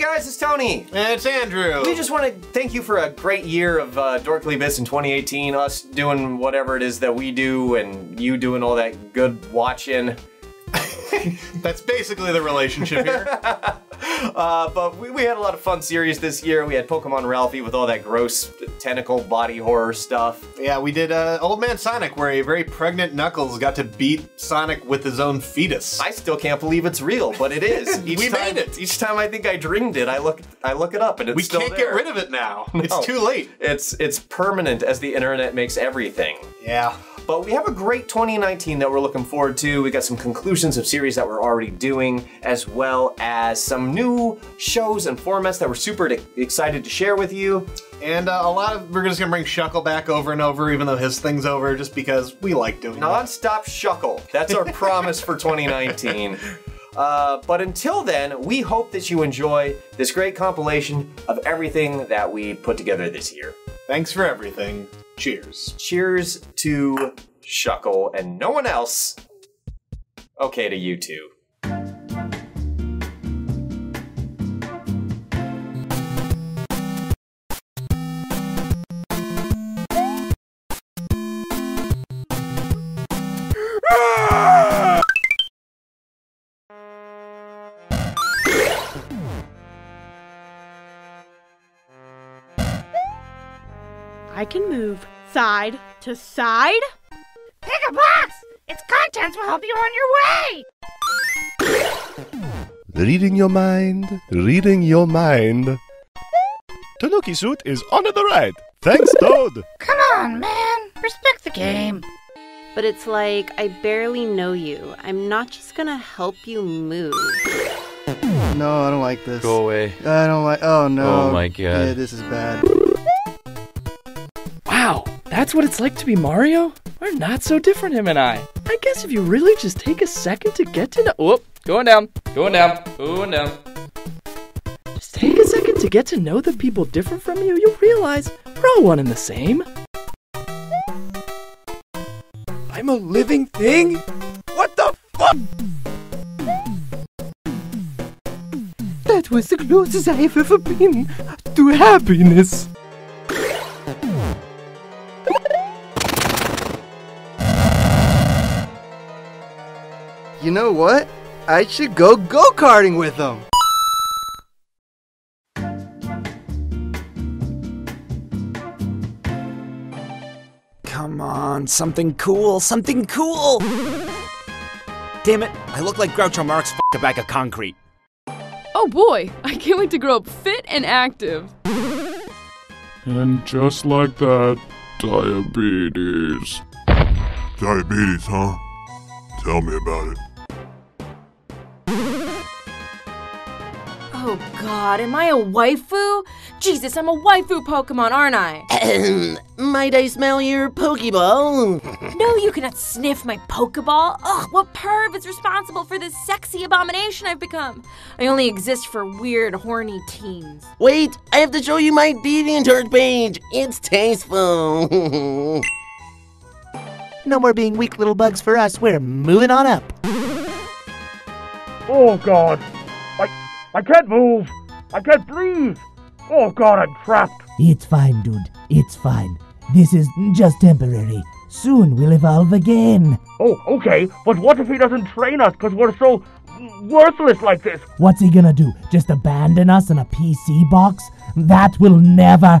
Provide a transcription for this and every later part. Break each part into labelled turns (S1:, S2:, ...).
S1: guys, it's Tony.
S2: And it's Andrew.
S1: We just want to thank you for a great year of uh, Dorkly Bits in 2018. Us doing whatever it is that we do, and you doing all that good watching.
S2: That's basically the relationship here.
S1: Uh, but we, we had a lot of fun series this year. We had Pokemon Ralphie with all that gross tentacle body horror stuff.
S2: yeah, we did uh, Old Man Sonic, where a very pregnant Knuckles got to beat Sonic with his own fetus.
S1: I still can't believe it's real, but it is. Each
S2: We
S1: time,
S2: made it.
S1: Each time I think I dreamed it, I look I look it up and it's
S2: we
S1: still
S2: can't
S1: there.
S2: get rid of it now. It's too late.
S1: It's it's permanent as the internet makes everything.
S2: Yeah.
S1: But we have a great 2019 that we're looking forward to. We got some conclusions of series that we're already doing, as well as some new shows and formats that we're super excited to share with you.
S2: And uh, a lot of we're just gonna bring Shuckle back over and over, even though his thing's over, just because we like doing.
S1: Non-stop shuckle. That's our promise for 2019. Uh, but until then, we hope that you enjoy this great compilation of everything that we put together this year.
S2: Thanks for everything. Cheers.
S1: Cheers to Shuckle and no one else. Okay to you too.
S3: Can move side to side.
S4: Pick a box! Its contents will help you on your way!
S5: Reading your mind, reading your mind. Tanuki suit is on the right. Thanks, Toad.
S4: Come on, man! Respect the game.
S3: But it's like, I barely know you. I'm not just gonna help you move.
S6: No, I don't like this.
S7: Go away.
S6: I don't like. Oh no.
S7: Oh my God.
S6: Yeah, this is bad.
S8: Wow, that's what it's like to be Mario? We're not so different, him and I. I guess if you really just take a second to get to know. Whoop, going down, going down, going down. Just take a second to get to know the people different from you, you'll realize we're all one and the same.
S5: I'm a living thing? What the fuck?
S8: That was the closest I've ever been to happiness.
S6: Know what? I should go go karting with them.
S9: Come on, something cool, something cool! Damn it, I look like Groucho Marx f***ed a bag of concrete.
S10: Oh boy, I can't wait to grow up fit and active.
S11: And just like that, diabetes.
S12: Diabetes, huh? Tell me about it.
S10: Oh god, am I a waifu? Jesus, I'm a waifu Pokemon, aren't I?
S13: Might I smell your Pokeball?
S10: No, you cannot sniff my Pokeball. Ugh, what perv is responsible for this sexy abomination I've become? I only exist for weird, horny teens.
S13: Wait, I have to show you my DeviantArt page. It's tasteful. no more being weak little bugs for us. We're moving on up.
S14: Oh god. I can't move. I can't breathe. Oh god, I'm trapped.
S15: It's fine, dude. It's fine. This is just temporary. Soon we'll evolve again.
S14: Oh, okay, but what if he doesn't train us because we're so worthless like this?
S15: What's he gonna do? Just abandon us in a PC box? That will never.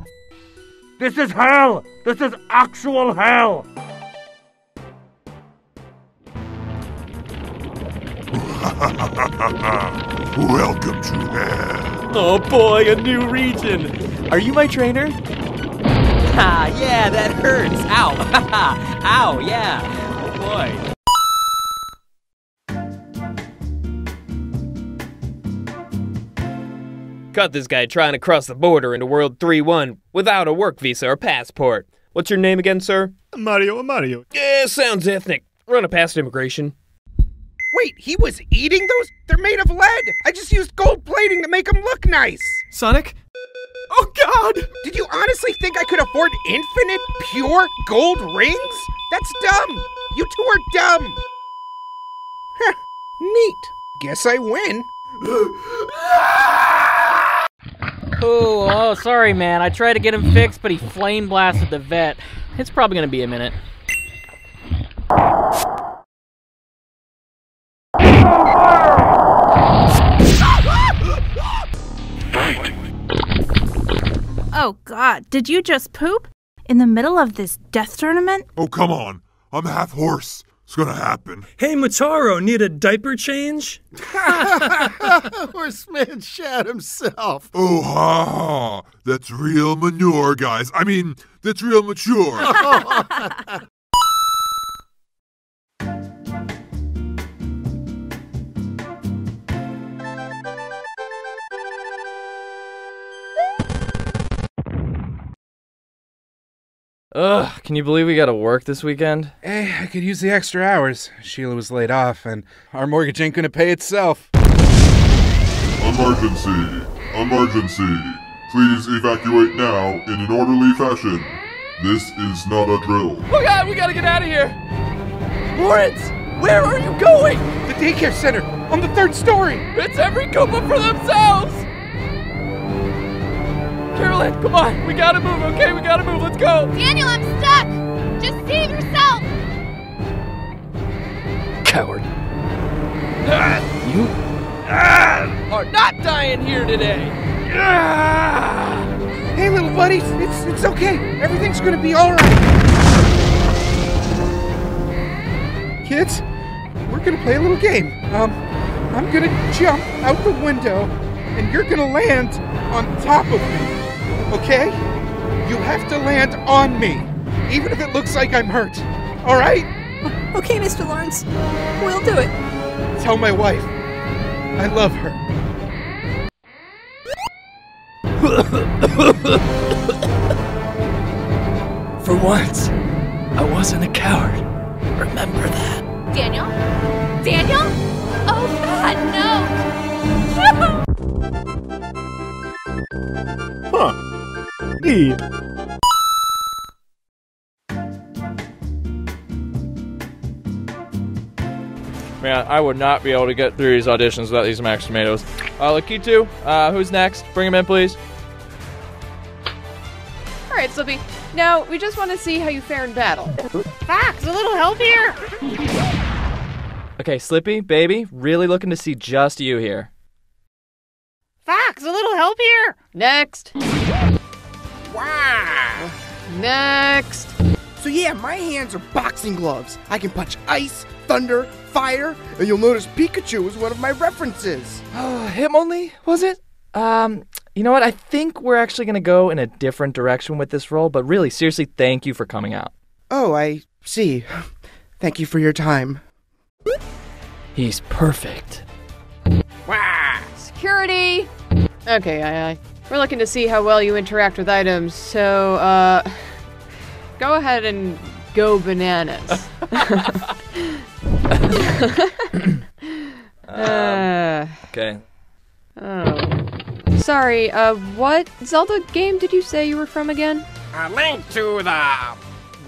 S14: This is hell! This is actual hell!
S12: Welcome to hell.
S8: Oh boy, a new region. Are you my trainer?
S9: Ha, yeah, that hurts. Ow, ow, yeah. Oh boy.
S16: Cut this guy trying to cross the border into World 3 1 without a work visa or passport. What's your name again, sir?
S5: Mario, Mario.
S16: Yeah, sounds ethnic. Run a past immigration.
S17: Wait, he was eating those? They're made of lead! I just used gold plating to make them look nice!
S8: Sonic? Oh god!
S17: Did you honestly think I could afford infinite, pure gold rings? That's dumb! You two are dumb! Heh, neat. Guess I win.
S8: Oh, oh, sorry, man. I tried to get him fixed, but he flame blasted the vet. It's probably gonna be a minute.
S18: Oh god, did you just poop? In the middle of this death tournament?
S12: Oh, come on. I'm half horse. It's gonna happen.
S19: Hey, Motaro, need a diaper change?
S20: Horseman shat himself.
S12: Oh, ha ha. That's real manure, guys. I mean, that's real mature.
S8: Ugh, can you believe we gotta work this weekend?
S17: Hey, I could use the extra hours. Sheila was laid off, and our mortgage ain't gonna pay itself.
S12: Emergency! Emergency! Please evacuate now in an orderly fashion. This is not a drill.
S8: Oh god, we gotta get out of here! Lawrence, where are you going?
S17: The daycare center on the third story.
S8: It's every Koopa for themselves! Carolyn, come on, we gotta move, okay? We gotta move, let's go!
S4: Daniel, I'm stuck! Just save yourself!
S8: Coward. Ah! you ah! are not dying here today! Ah!
S17: Hey, little buddies, it's it's okay. Everything's gonna be all right. Kids, we're gonna play a little game. Um, I'm gonna jump out the window, and you're gonna land on top of me. Okay? You have to land on me, even if it looks like I'm hurt. All right?
S21: Okay, Mr. Lawrence. We'll do it.
S17: Tell my wife I love her.
S8: For once, I wasn't a coward. Remember that.
S4: Daniel? Daniel? Oh god, no!
S22: Huh.
S8: Man, I would not be able to get through these auditions without these Max Tomatoes. Uh, Lakitu, uh, who's next? Bring him in, please.
S10: All right, Slippy. Now we just want to see how you fare in battle.
S4: Fox, a little help here?
S8: Okay, Slippy, baby, really looking to see just you here.
S4: Fox, a little help here?
S10: Next.
S4: Wow.
S10: Next.
S3: So yeah, my hands are boxing gloves. I can punch ice, thunder, fire, and you'll notice Pikachu is one of my references.
S8: Oh, him only, was it? Um, you know what? I think we're actually going to go in a different direction with this role, but really, seriously, thank you for coming out.
S3: Oh, I see. Thank you for your time.
S8: He's perfect.
S10: Wow. Security. Okay, aye, aye. We're looking to see how well you interact with items, so, uh, go ahead and go bananas. uh,
S8: Okay.
S10: oh. Sorry, uh, what Zelda game did you say you were from again?
S17: A link to the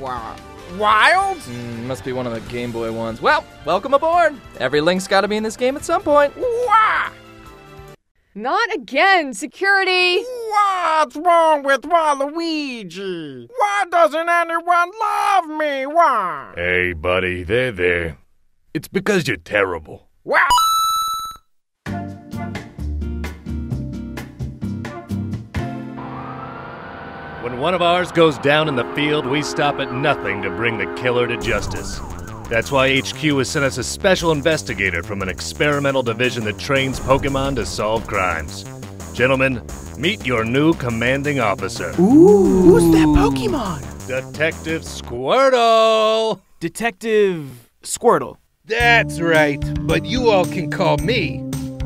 S17: wa- wilds.
S8: Mm, must be one of the Game Boy ones. Well, welcome aboard. Every link's got to be in this game at some point.
S17: Wah!
S10: Not again, security!
S17: What's wrong with Waluigi? Why doesn't anyone love me? Why?
S22: Hey, buddy, there, there. It's because you're terrible.
S17: Wow!
S22: When one of ours goes down in the field, we stop at nothing to bring the killer to justice. That's why HQ has sent us a special investigator from an experimental division that trains Pokemon to solve crimes. Gentlemen, meet your new commanding officer.
S3: Ooh, who's that Pokemon?
S22: Detective Squirtle!
S23: Detective Squirtle.
S17: That's right, but you all can call me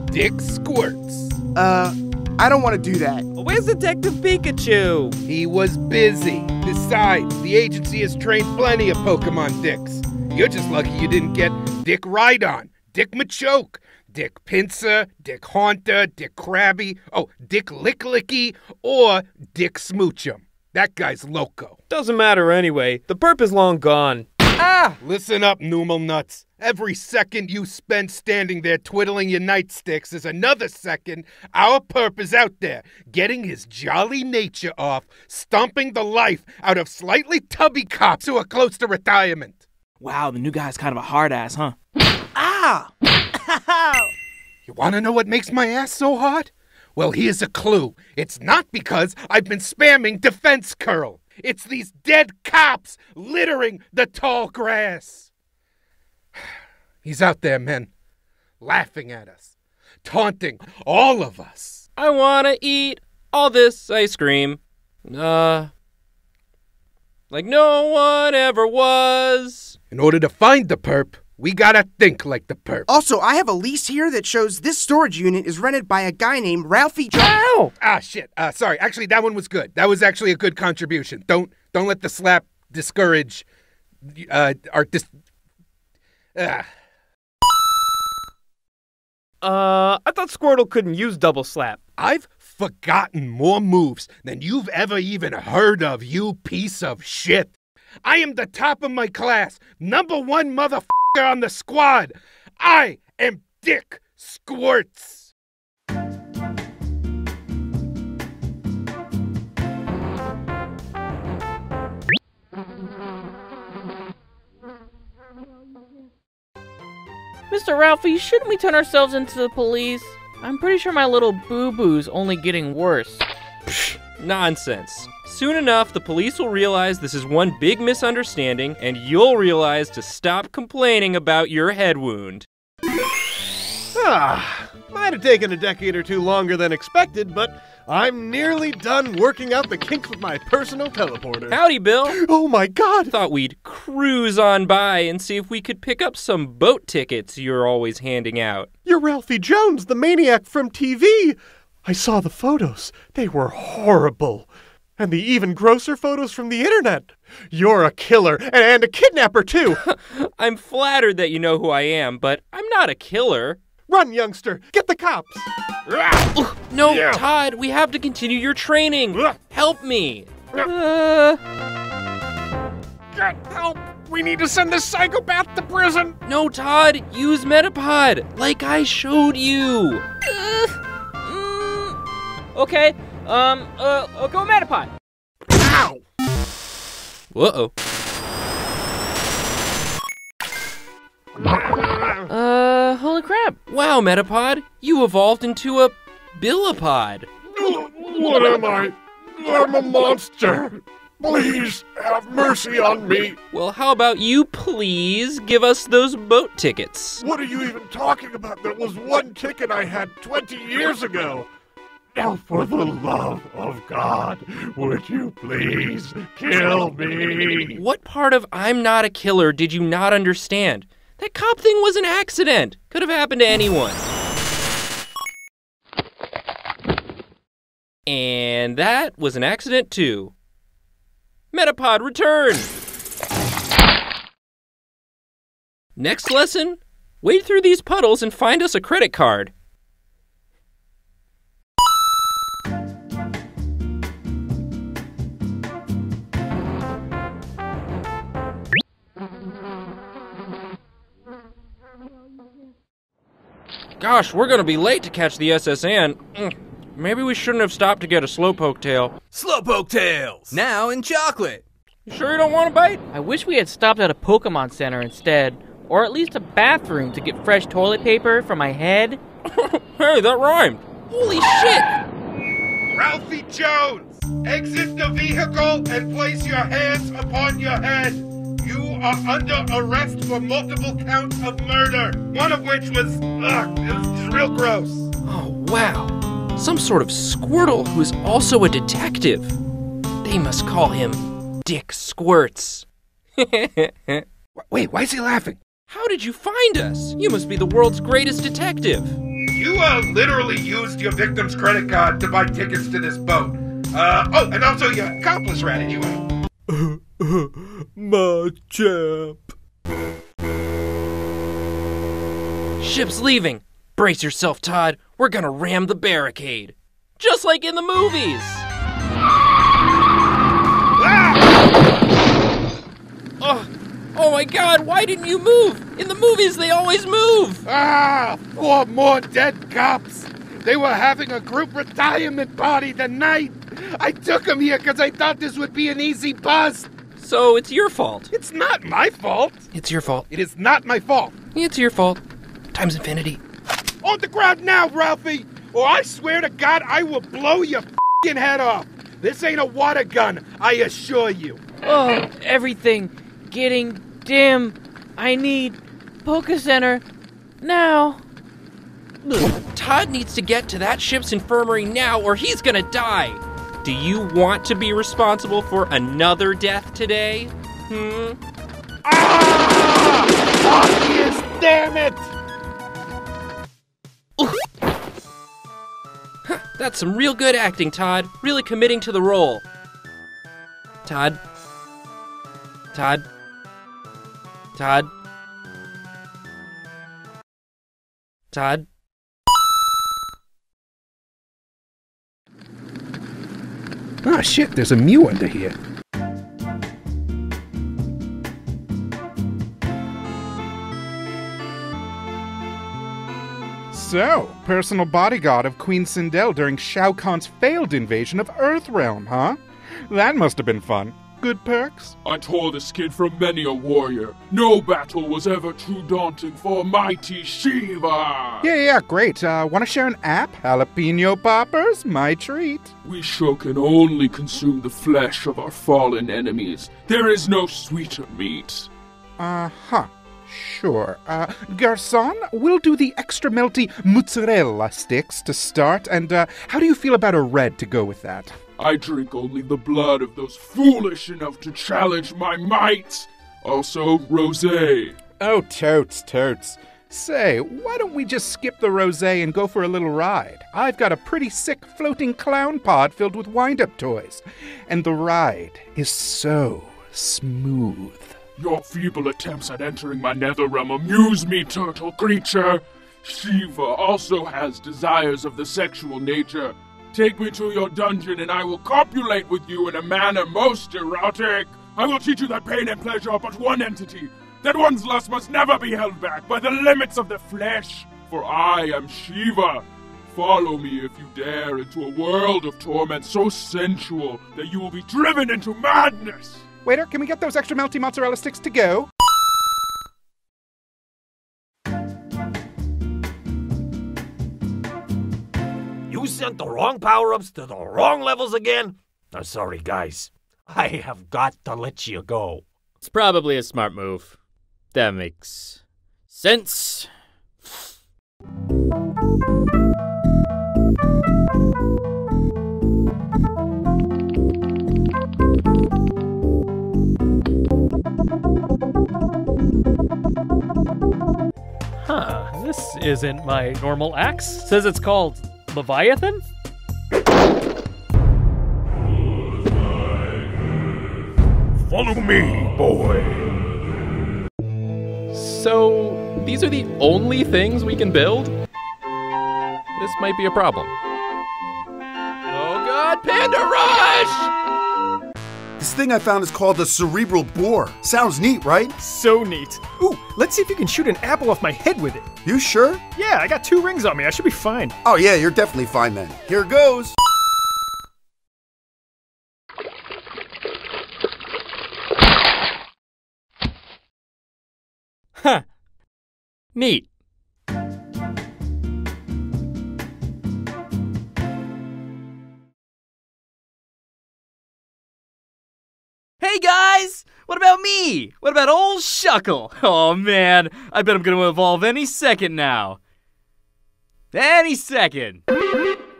S17: Dick Squirts.
S3: Uh, I don't want to do that.
S24: Where's Detective Pikachu?
S17: He was busy. Besides, the agency has trained plenty of Pokemon Dicks. You're just lucky you didn't get Dick Rhydon, Dick Machoke, Dick Pinsir, Dick Haunter, Dick Krabby, oh, Dick Lickilicky, or Dick Smoochum. That guy's loco.
S24: Doesn't matter anyway. The perp is long gone.
S17: Ah! Listen up, Numel Nuts. Every second you spend standing there twiddling your nightsticks is another second our perp is out there, getting his jolly nature off, stomping the life out of slightly tubby cops who are close to retirement.
S25: Wow, the new guy's kind of a hard ass, huh?
S5: Ah!
S17: You want to know what makes my ass so hard? Well, here's a clue. It's not because I've been spamming defense curl. It's these dead cops littering the tall grass. He's out there, men, laughing at us, taunting all of us.
S26: I wanna eat all this ice cream. Uh. Like no one ever was.
S17: In order to find the perp, we gotta think like the perp.
S3: Also, I have a lease here that shows this storage unit is rented by a guy named Ralphie Jones.
S17: Ow! Ah, shit. Uh, sorry. Actually, that one was good. That was actually a good contribution. Don't don't let the slap discourage uh, our dis. Ah.
S26: Uh, I thought Squirtle couldn't use double slap.
S17: I've forgotten more moves than you've ever even heard of, you piece of shit. I am the top of my class, number one motherfucker on the squad. I am Dick Squirts.
S25: Mr. Ralphie, shouldn't we turn ourselves into the police? I'm pretty sure my little boo boo's only getting worse.
S26: Nonsense. Soon enough, the police will realize this is one big misunderstanding, and you'll realize to stop complaining about your head wound.
S27: Ah, might have taken a decade or two longer than expected, but I'm nearly done working out the kinks with my personal teleporter.
S26: Howdy, Bill.
S27: Oh my god!
S26: Thought we'd cruise on by and see if we could pick up some boat tickets you're always handing out.
S27: You're Ralphie Jones, the maniac from TV! I saw the photos. They were horrible. And the even grosser photos from the internet. You're a killer and, and a kidnapper, too.
S26: I'm flattered that you know who I am, but I'm not a killer.
S27: Run, youngster! Get the cops!
S26: No,
S27: Yeah.
S26: Todd, we have to continue your training. Help me. Uh,
S27: Get help! We need to send this psychopath to prison!
S26: no, Todd, use Metapod, like I showed you.
S25: Okay, um, uh, uh go Metapod.
S27: Ow!
S26: Uh-oh.
S25: Uh, holy crap.
S26: Wow, Metapod, you evolved into a Billipod.
S27: What am I? I'm a monster! Please, have mercy on me!
S26: Well, how about you please give us those boat tickets?
S27: What are you even talking about? There was one ticket I had 20 years ago! Now, for the love of God, would you please kill me?
S26: What part of I'm not a killer did you not understand? That cop thing was an accident. Could have happened to anyone. And that was an accident too. Metapod return! Next lesson wade through these puddles and find us a credit card. Gosh, we're gonna be late to catch the S.S. Anne. Mm, Maybe we shouldn't have stopped to get a slowpoke tail.
S5: Slowpoke tails! Now in chocolate!
S26: You sure you don't want a bite?
S25: I wish we had stopped at a Pokemon Center instead, or at least a bathroom to get fresh toilet paper for my head.
S26: hey, that rhymed. Holy shit!
S17: Ralphie Jones, exit the vehicle and place your hands upon your head. You are under arrest for multiple counts of murder, one of which was, ugh, it was just real gross.
S26: Oh, wow. Some sort of Squirtle who is also a detective. They must call him Dick Squirts.
S17: Wait, why is he laughing?
S26: How did you find us? You must be the world's greatest detective.
S17: You uh, literally used your victim's credit card to buy tickets to this boat. Uh, oh, and also your accomplice ratted you out.
S27: My champ.
S26: Ship's leaving. Brace yourself, Todd. We're gonna ram the barricade. Just like in the movies. Oh, Oh my god, why didn't you move? In the movies, they always move!
S17: Ah! Four more dead cops! They were having a group retirement party tonight! I took them here because I thought this would be an easy bust!
S26: So it's your fault.
S17: It's not my fault!
S26: It's your fault.
S17: It is not my fault!
S26: It's your fault. Times infinity.
S17: On the ground now, Ralphie! Or I swear to God, I will blow your fing head off! This ain't a water gun, I assure you!
S25: Oh, everything getting dim. I need Poke Center now.
S26: Todd needs to get to that ship's infirmary now or he's gonna die. Do you want to be responsible for another death today? Hmm? Ah!
S17: Obvious, damn it!
S26: That's some real good acting, Todd. Really committing to the role. Todd. Todd. Todd. Todd.
S17: Ah, shit, there's a Mew under here. So, personal bodyguard of Queen Sindel during Shao Kahn's failed invasion of Earthrealm, huh? That must have been fun. Good perks?
S11: I tore the skin from many a warrior. No battle was ever too daunting for mighty Sheeva.
S17: Yeah, yeah, great. Uh, want to share an app? Jalapeno poppers? My treat.
S11: We sure can only consume the flesh of our fallen enemies. There is no sweeter meat.
S17: Uh huh. Sure. Uh, Garçon, we'll do the extra melty mozzarella sticks to start. And uh, how do you feel about a red to go with that?
S11: I drink only the blood of those foolish enough to challenge my might. Also, rosé.
S17: Oh, totes, totes. Say, why don't we just skip the rosé and go for a little ride? I've got a pretty sick floating clown pod filled with wind up toys. And the ride is so smooth.
S11: Your feeble attempts at entering my nether realm amuse me, turtle creature. Sheeva also has desires of the sexual nature. Take me to your dungeon and I will copulate with you in a manner most erotic. I will teach you that pain and pleasure are but one entity, that one's lust must never be held back by the limits of the flesh. For I am Sheeva. Follow me if you dare into a world of torment so sensual that you will be driven into madness.
S17: Waiter, can we get those extra melty mozzarella sticks to go?
S28: You sent the wrong power ups to the wrong levels again? I'm sorry, guys. I have got to let you go.
S29: It's probably a smart move. That makes sense.
S8: Huh, this isn't my normal axe. Says it's called Leviathan?
S28: Follow me, boy.
S30: So, these are the only things we can build? This might be a problem.
S26: Oh god, Panda Rush!
S20: This thing I found is called the cerebral bore. Sounds neat, right?
S31: So neat. Ooh, let's see if you can shoot an apple off my head with it.
S20: You sure?
S31: Yeah, I got two rings on me. I should be fine.
S20: Oh, yeah, you're definitely fine then. Here goes.
S29: Huh. Neat.
S9: What about me? What about old Shuckle? Oh man, I bet I'm gonna evolve any second now. Any second.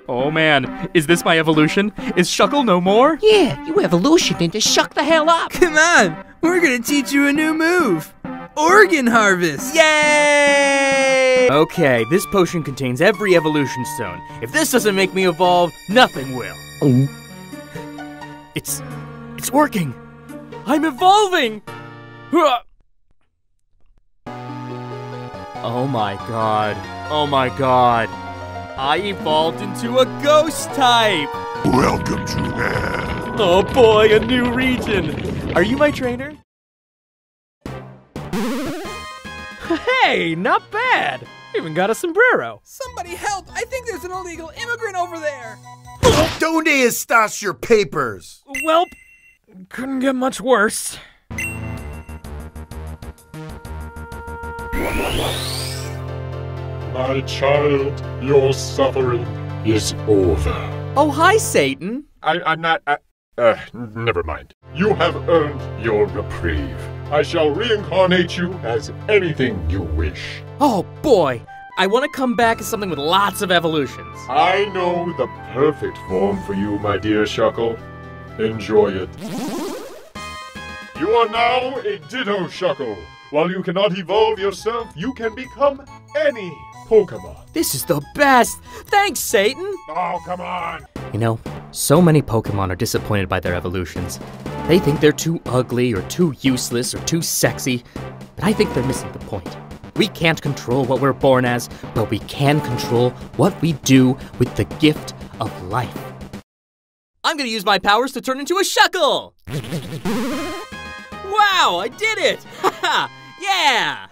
S9: Oh man, is this my evolution? Is Shuckle no more?
S32: Yeah, you evolutioned into shuck the hell up.
S5: Come on, we're gonna teach you a new move. Organ harvest.
S9: Yay! Okay, this potion contains every evolution stone. If this doesn't make me evolve, nothing will. Oh. It's it's working. I'm evolving. Oh my god. Oh my god. I evolved into a ghost type.
S12: Welcome to hell.
S9: Oh boy, a new region. Are you my trainer?
S8: Hey, not bad. Even got a sombrero.
S33: Somebody help! I think there's an illegal immigrant over there!
S20: Donde estás your papers?
S8: Welp, couldn't get much worse.
S34: My child, your suffering is over.
S35: Oh, hi, Satan.
S34: I, I'm not. Uh, uh, never mind. You have earned your reprieve. I shall reincarnate you as anything you wish.
S35: Oh, boy. I want to come back as something with lots of evolutions.
S34: I know the perfect form for you, my dear Shuckle. Enjoy it. You are now a Ditto Shuckle. While you cannot evolve yourself, you can become any Pokemon.
S35: This is the best. Thanks, Satan.
S34: Oh, come on.
S35: You know, so many Pokemon are disappointed by their evolutions. They think they're too ugly or too useless or too sexy, but I think they're missing the point. We can't control what we're born as, but we can control what we do with the gift of life. I'm gonna use my powers to turn into a Shuckle! wow, I did it! Haha, yeah!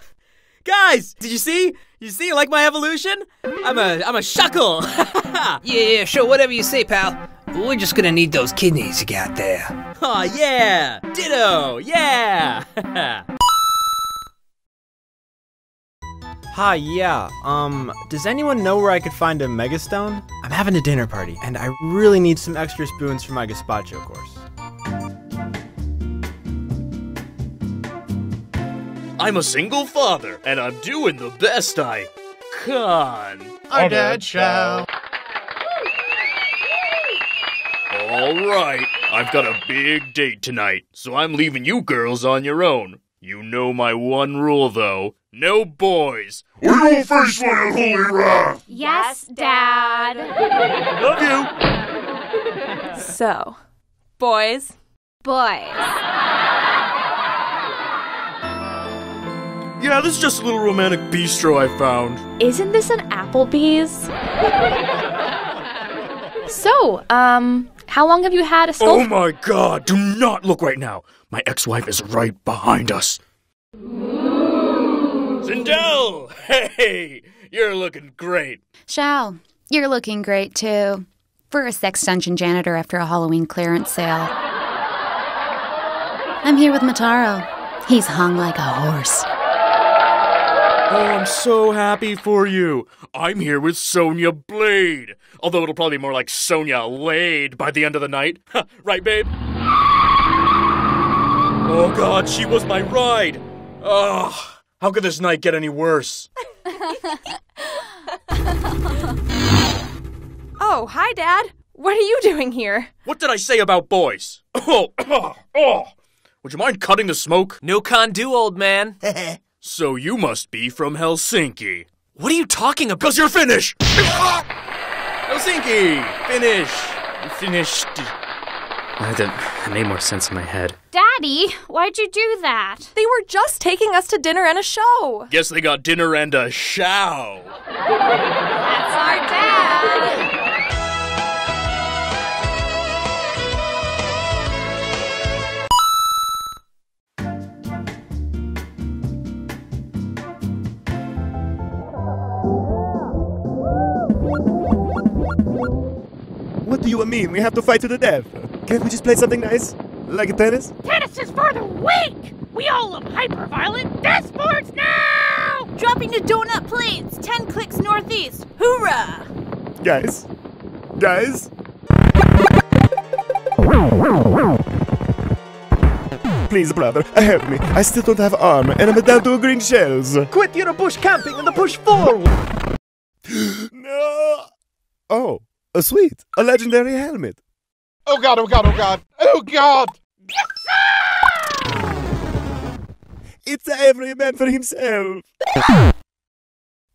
S35: Guys, did you see? You see, you like my evolution? I'm a I'm a Shuckle!
S36: Yeah, yeah, sure, whatever you say, pal. We're just gonna need those kidneys you got there.
S35: Aw, yeah! Ditto! Yeah!
S37: Hi, yeah. Um, does anyone know where I could find a Megastone? I'm having a dinner party, and I really need some extra spoons for my gazpacho course.
S9: I'm a single father, and I'm doing the best I can.
S36: Our dad shall.
S9: All right, I've got a big date tonight, so I'm leaving you girls on your own. You know my one rule, though no boys.
S12: We will face one at Holy Wrath.
S38: Yes, Dad.
S9: Love you.
S10: So, boys.
S38: Boys.
S9: Yeah, this is just a little romantic bistro I found.
S10: Isn't this an Applebee's? so, um, how long have you had a skull?
S9: Oh my god, do not look right now. My ex wife is right behind us. Sindel! Hey, you're looking great.
S39: Shao, you're looking great too. For a sex dungeon janitor after a Halloween clearance sale. I'm here with Motaro. He's hung like a horse.
S9: Oh, I'm so happy for you. I'm here with Sonya Blade. Although it'll probably be more like Sonya Laid by the end of the night. right, babe? Oh god, she was my ride. Ugh. How could this night get any worse?
S10: oh, hi, Dad. What are you doing here?
S9: What did I say about boys? Oh, oh, oh. Would you mind cutting the smoke?
S8: No can do, old man.
S9: so you must be from Helsinki.
S8: What are you talking about?
S9: Because you're Finnish! Helsinki! Finish! Finished.
S35: That, that made more sense in my head.
S38: Daddy, why'd you do that?
S10: They were just taking us to dinner and a show.
S9: Guess they got dinner and a show.
S38: That's our dad.
S5: What do you mean? We have to fight to the death. Can't we just play something nice? Like a tennis?
S40: Tennis is for the weak! We all love hyper-violent death sports now!
S4: Dropping to Donut Plains, 10 clicks northeast. Hoorah!
S5: Guys? Guys? Please, brother, help me. I still don't have arm, and I'm down to green shells.
S41: Quit your bush camping and the push forward!
S5: no! Oh, a sweet, a legendary helmet.
S17: Oh god, oh god, oh god, oh god!
S5: It's every man for himself.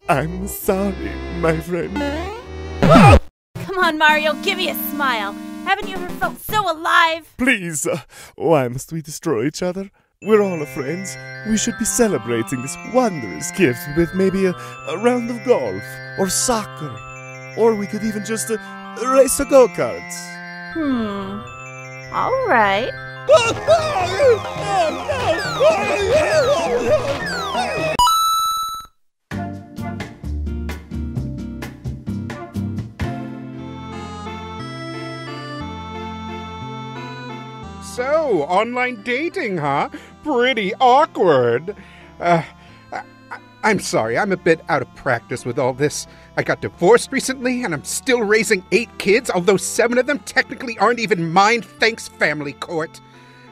S5: I'm sorry, my friend.
S4: Come on, Mario, give me a smile. Haven't you ever felt so alive?
S5: Please, uh, why must we destroy each other? We're all friends. We should be celebrating this wondrous gift with maybe a, a round of golf or soccer. Or we could even just uh, race a go karts.
S4: Hmm. All right.
S17: So, online dating, huh? Pretty awkward. Uh, I- I'm sorry, I'm a bit out of practice with all this. I got divorced recently, and I'm still raising eight kids, although seven of them technically aren't even mine, thanks family court.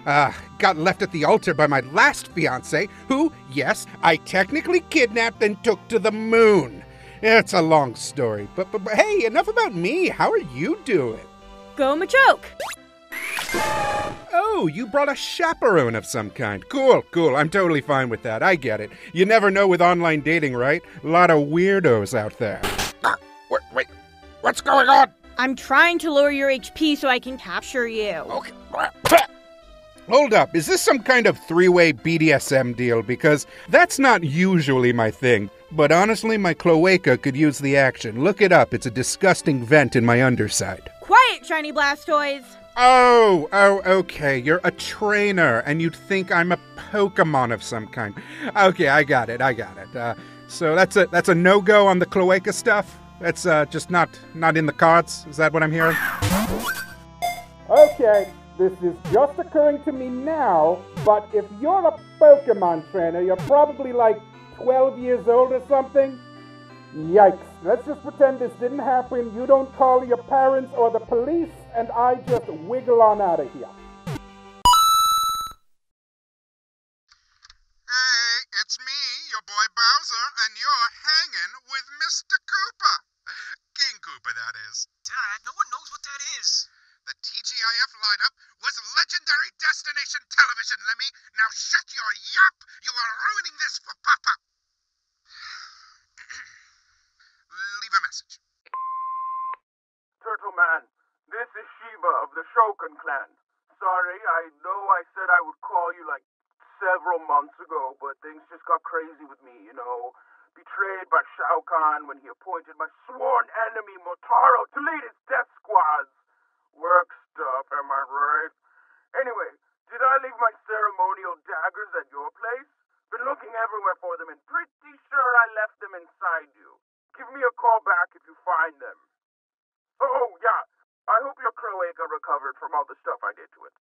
S17: Uh, got left at the altar by my last fiance, who, yes, I technically kidnapped and took to the moon. It's a long story, but, but, but hey, enough about me. How are you doing?
S3: Go Machoke.
S17: Oh, you brought a chaperone of some kind. Cool, cool. I'm totally fine with that. I get it. You never know with online dating, right? A lot of weirdos out there. What's going on?
S3: I'm trying to lower your HP so I can capture you.
S17: Okay. Hold up, is this some kind of three way BDSM deal? Because that's not usually my thing. But honestly, my cloaca could use the action. Look it up, it's a disgusting vent in my underside.
S3: Quiet, shiny Blastoise.
S17: Oh, oh, okay. You're a trainer, and you'd think I'm a Pokemon of some kind. Okay, I got it. I got it. Uh, so that's a that's a no go on the cloaca stuff. That's uh, just not not in the cards. Is that what I'm hearing? Okay, this is just occurring to me now. But if you're a Pokemon trainer, you're probably like 12 years old or something. Yikes. Let's just pretend this didn't happen. You don't call your parents or the police, and I just wiggle on out of here.
S42: Hey, it's me, your boy Bowser, and you're hanging with Mr. Koopa. That is.
S43: Dad, no one knows what that is.
S42: The TGIF lineup was legendary destination television, Lemmy. Now shut your yap! You are ruining this for Papa. Leave a message.
S44: Turtle Man, this is Sheeva of the Shokan clan. Sorry, I know I said I would call you like several months ago, but things just got crazy with me, you know. Betrayed by Shao Kahn when he appointed my sworn enemy Motaro to lead his death squads. Work stuff, am I right? Anyway, did I leave my ceremonial daggers at your place? Been looking everywhere for them and pretty sure I left them inside you. Give me a call back if you find them. Oh, yeah. I hope your cloaca recovered from all the stuff I did to it.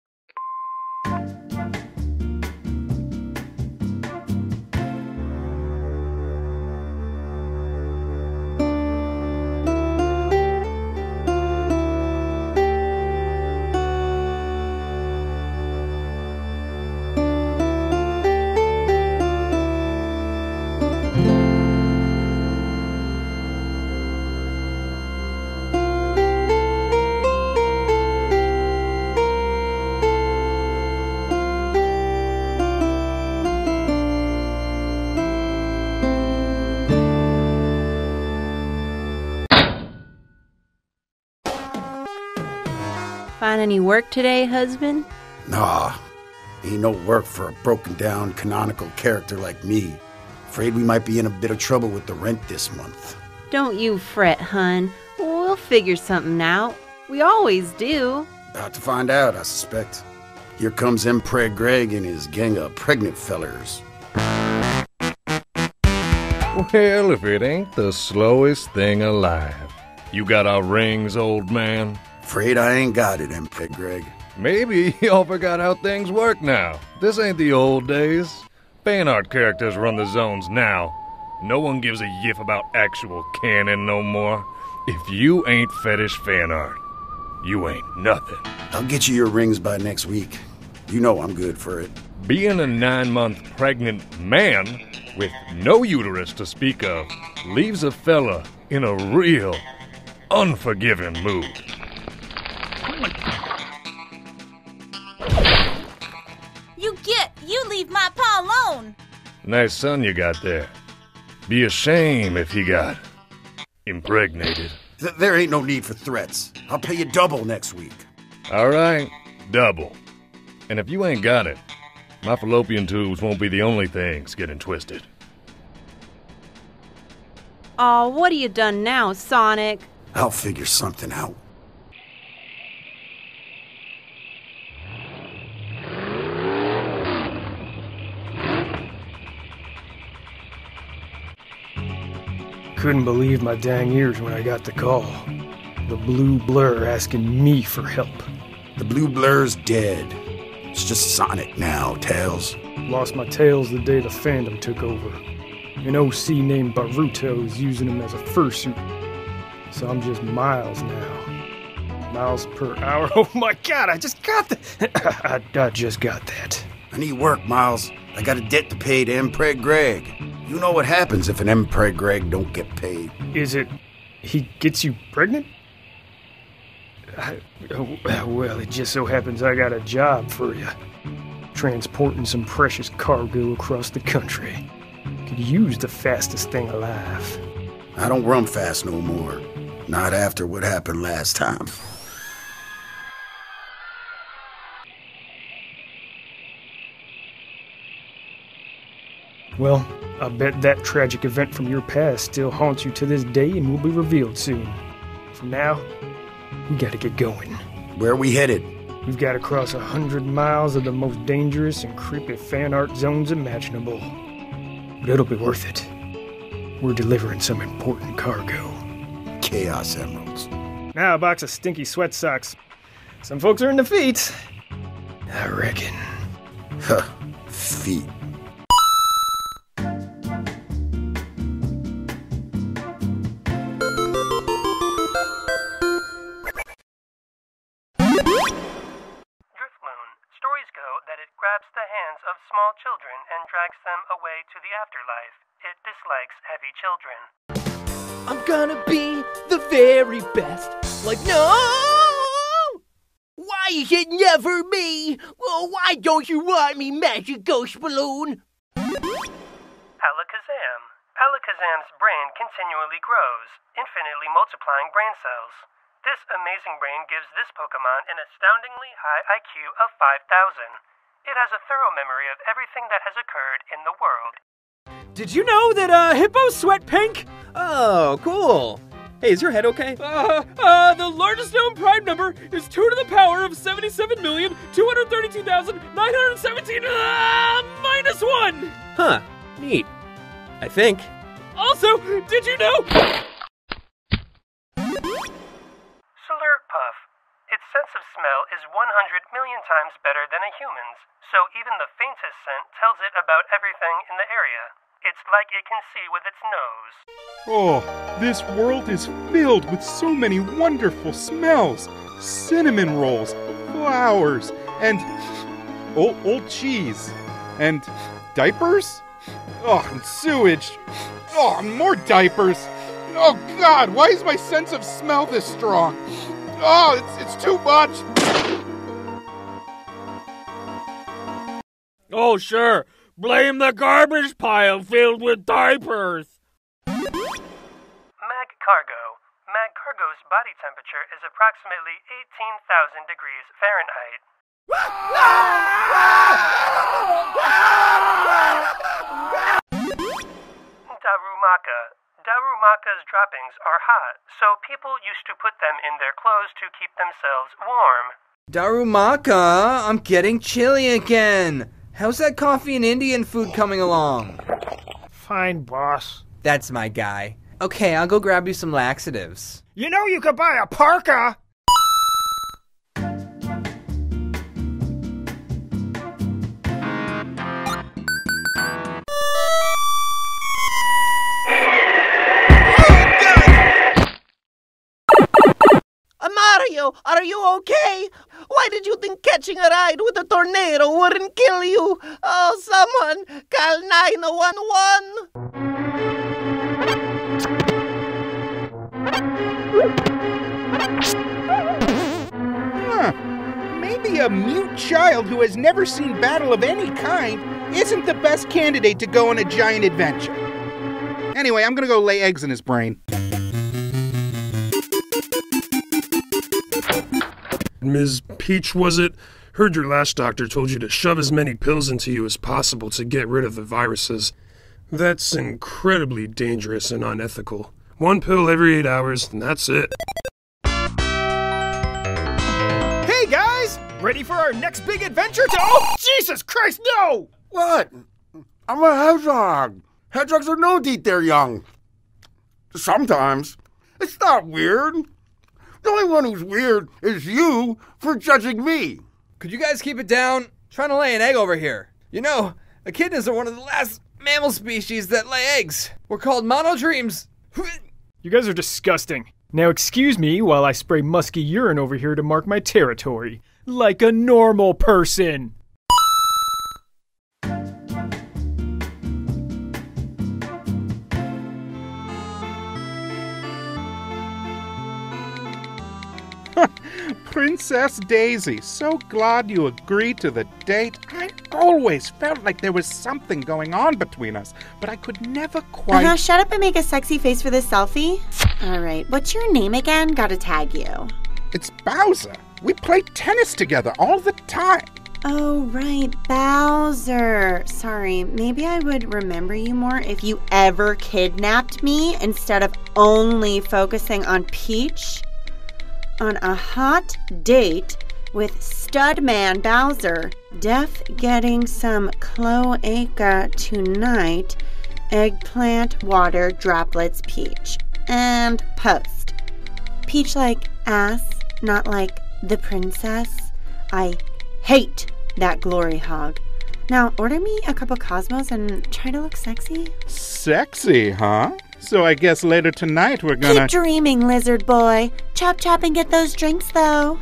S3: Find any work today, husband?
S20: Nah, ain't no work for a broken down canonical character like me. Afraid we might be in a bit of trouble with the rent this month.
S3: Don't you fret, hun. We'll figure something out. We always do.
S20: About to find out, I suspect. Here comes Impreg Greg and his gang of pregnant fellers.
S22: Well, if it ain't the slowest thing alive. You got our rings, old man?
S20: Afraid I ain't got it, Impreg Greg.
S22: Maybe y'all forgot how things work now. This ain't the old days. Fan art characters run the zones now. No one gives a yiff about actual canon no more. If you ain't fetish fan art, you ain't nothing.
S20: I'll get you your rings by next week. You know I'm good for it.
S22: Being a nine month pregnant man with no uterus to speak of leaves a fella in a real, unforgiving mood.
S3: You get, you leave my pa alone.
S22: Nice son you got there. Be a shame if he got impregnated.
S20: Th- there ain't no need for threats. I'll pay you double next week.
S22: All right, double. And if you ain't got it, my fallopian tubes won't be the only things getting twisted.
S3: Aw, what have you done now, Sonic?
S20: I'll figure something out.
S31: Couldn't believe my dang ears when I got the call. The blue blur asking me for help.
S20: The blue blur's dead. It's just Sonic now, Tails.
S31: Lost my tails the day the fandom took over. An OC named Baruto is using him as a fursuit. So I'm just Miles now. Miles per hour. Oh my god, I just got that. I, I just got that.
S20: I need work, Miles. I got a debt to pay to Empreg Greg. You know what happens if an Empreg Greg don't get paid.
S31: Is it he gets you pregnant? I, oh, well, it just so happens I got a job for you. Transporting some precious cargo across the country. Could use the fastest thing alive.
S20: I don't run fast no more. Not after what happened last time.
S31: Well, I bet that tragic event from your past still haunts you to this day and will be revealed soon. For now, we gotta get going.
S20: Where are we headed?
S31: We've got to cross a hundred miles of the most dangerous and creepy fan art zones imaginable. But it'll be worth it. We're delivering some important cargo.
S20: Chaos Emeralds.
S31: Now a box of stinky sweat socks. Some folks are in the feet. I reckon.
S20: Huh. Feet.
S45: Drags them away to the afterlife. It dislikes heavy children.
S41: I'm gonna be the very best. Like, no! Why is it never me? Well, why don't you want me, Magic Ghost Balloon?
S45: Alakazam. Alakazam's brain continually grows, infinitely multiplying brain cells. This amazing brain gives this Pokemon an astoundingly high IQ of 5000. It has a thorough memory of everything that has occurred in the world.
S46: Did you know that uh, hippos sweat pink? Oh, cool. Hey, is your head okay?
S8: Uh, uh, the largest known prime number is 2 to the power of 77,232,917 uh, minus 1!
S46: Huh, neat. I think.
S8: Also, did you know?
S45: Slurpuff. Its sense of smell is 100 million times better than a human's, so even the faintest scent tells it about everything in the area. It's like it can see with its nose.
S17: Oh, this world is filled with so many wonderful smells cinnamon rolls, flowers, and old, old cheese, and diapers? Oh, and sewage. Oh, more diapers. Oh, God, why is my sense of smell this strong? Oh, it's, it's too much.
S8: Oh, sure. Blame the garbage pile filled with diapers.
S45: Mag Cargo. Magcargo's body temperature is approximately 18,000 degrees Fahrenheit. Darumaka. Darumaka's droppings are hot, so people used to put them in their clothes to keep themselves warm.
S5: Darumaka, I'm getting chilly again. How's that coffee and Indian food coming along?
S31: Fine, boss.
S5: That's my guy. Okay, I'll go grab you some laxatives.
S31: You know you could buy a parka!
S41: Are you okay? Why did you think catching a ride with a tornado wouldn't kill you? Oh, someone call 911.
S17: Huh. Hmm. Maybe a mute child who has never seen battle of any kind isn't the best candidate to go on a giant adventure. Anyway, I'm gonna go lay eggs in his brain.
S47: Ms. Peach, was it? Heard your last doctor told you to shove as many pills into you as possible to get rid of the viruses. That's incredibly dangerous and unethical. One pill every eight hours, and that's it.
S31: Hey guys! Ready for our next big adventure to. Oh, Jesus Christ, no!
S20: What? I'm a hedgehog. Hedgehogs are known to eat their young. Sometimes. It's not weird. The only one who's weird is you for judging me.
S5: Could you guys keep it down?
S36: Trying to lay an egg over here. You know, echidnas are one of the last mammal species that lay eggs. We're called monotremes.
S31: You guys are disgusting. Now excuse me while I spray musky urine over here to mark my territory. Like a normal person.
S17: Princess Daisy, so glad you agreed to the date. I always felt like there was something going on between us, but I could never quite.
S48: Uh-huh, shut up and make a sexy face for this selfie. All right, what's your name again? Gotta tag you.
S17: It's Bowser. We play tennis together all the time.
S48: Oh, right, Bowser. Sorry, maybe I would remember you more if you ever kidnapped me instead of only focusing on Peach. On a hot date with stud man Bowser, Def getting some cloaca tonight, eggplant water droplets Peach. And post. Peach like ass, not like the princess. I hate that glory hog. Now, order me a cup of Cosmos and try to look sexy.
S17: Sexy, huh? So I guess later tonight we're gonna.
S48: Keep dreaming, lizard boy. Chop chop and get those drinks, though.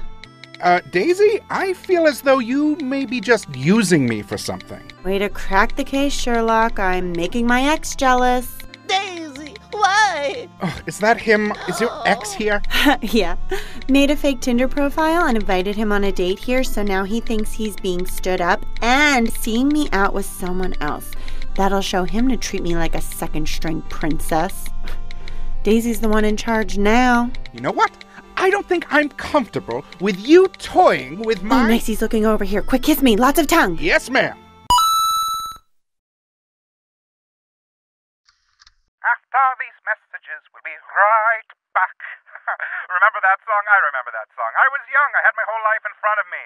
S17: Uh, Daisy, I feel as though you may be just using me for something.
S48: Way to crack the case, Sherlock. I'm making my ex jealous.
S49: Daisy, why?
S17: Oh, is that him? Is your ex here?
S48: yeah. Made a fake Tinder profile and invited him on a date here, so now he thinks he's being stood up and seeing me out with someone else. That'll show him to treat me like a second string princess. Daisy's the one in charge now.
S17: You know what? I don't think I'm comfortable with you toying with oh, my.
S48: Oh, Nicey's looking over here. Quick, kiss me. Lots of tongue.
S17: Yes, ma'am.
S12: After these messages, we'll be right back. remember that song? I remember that song. I was young. I had my whole life in front of me.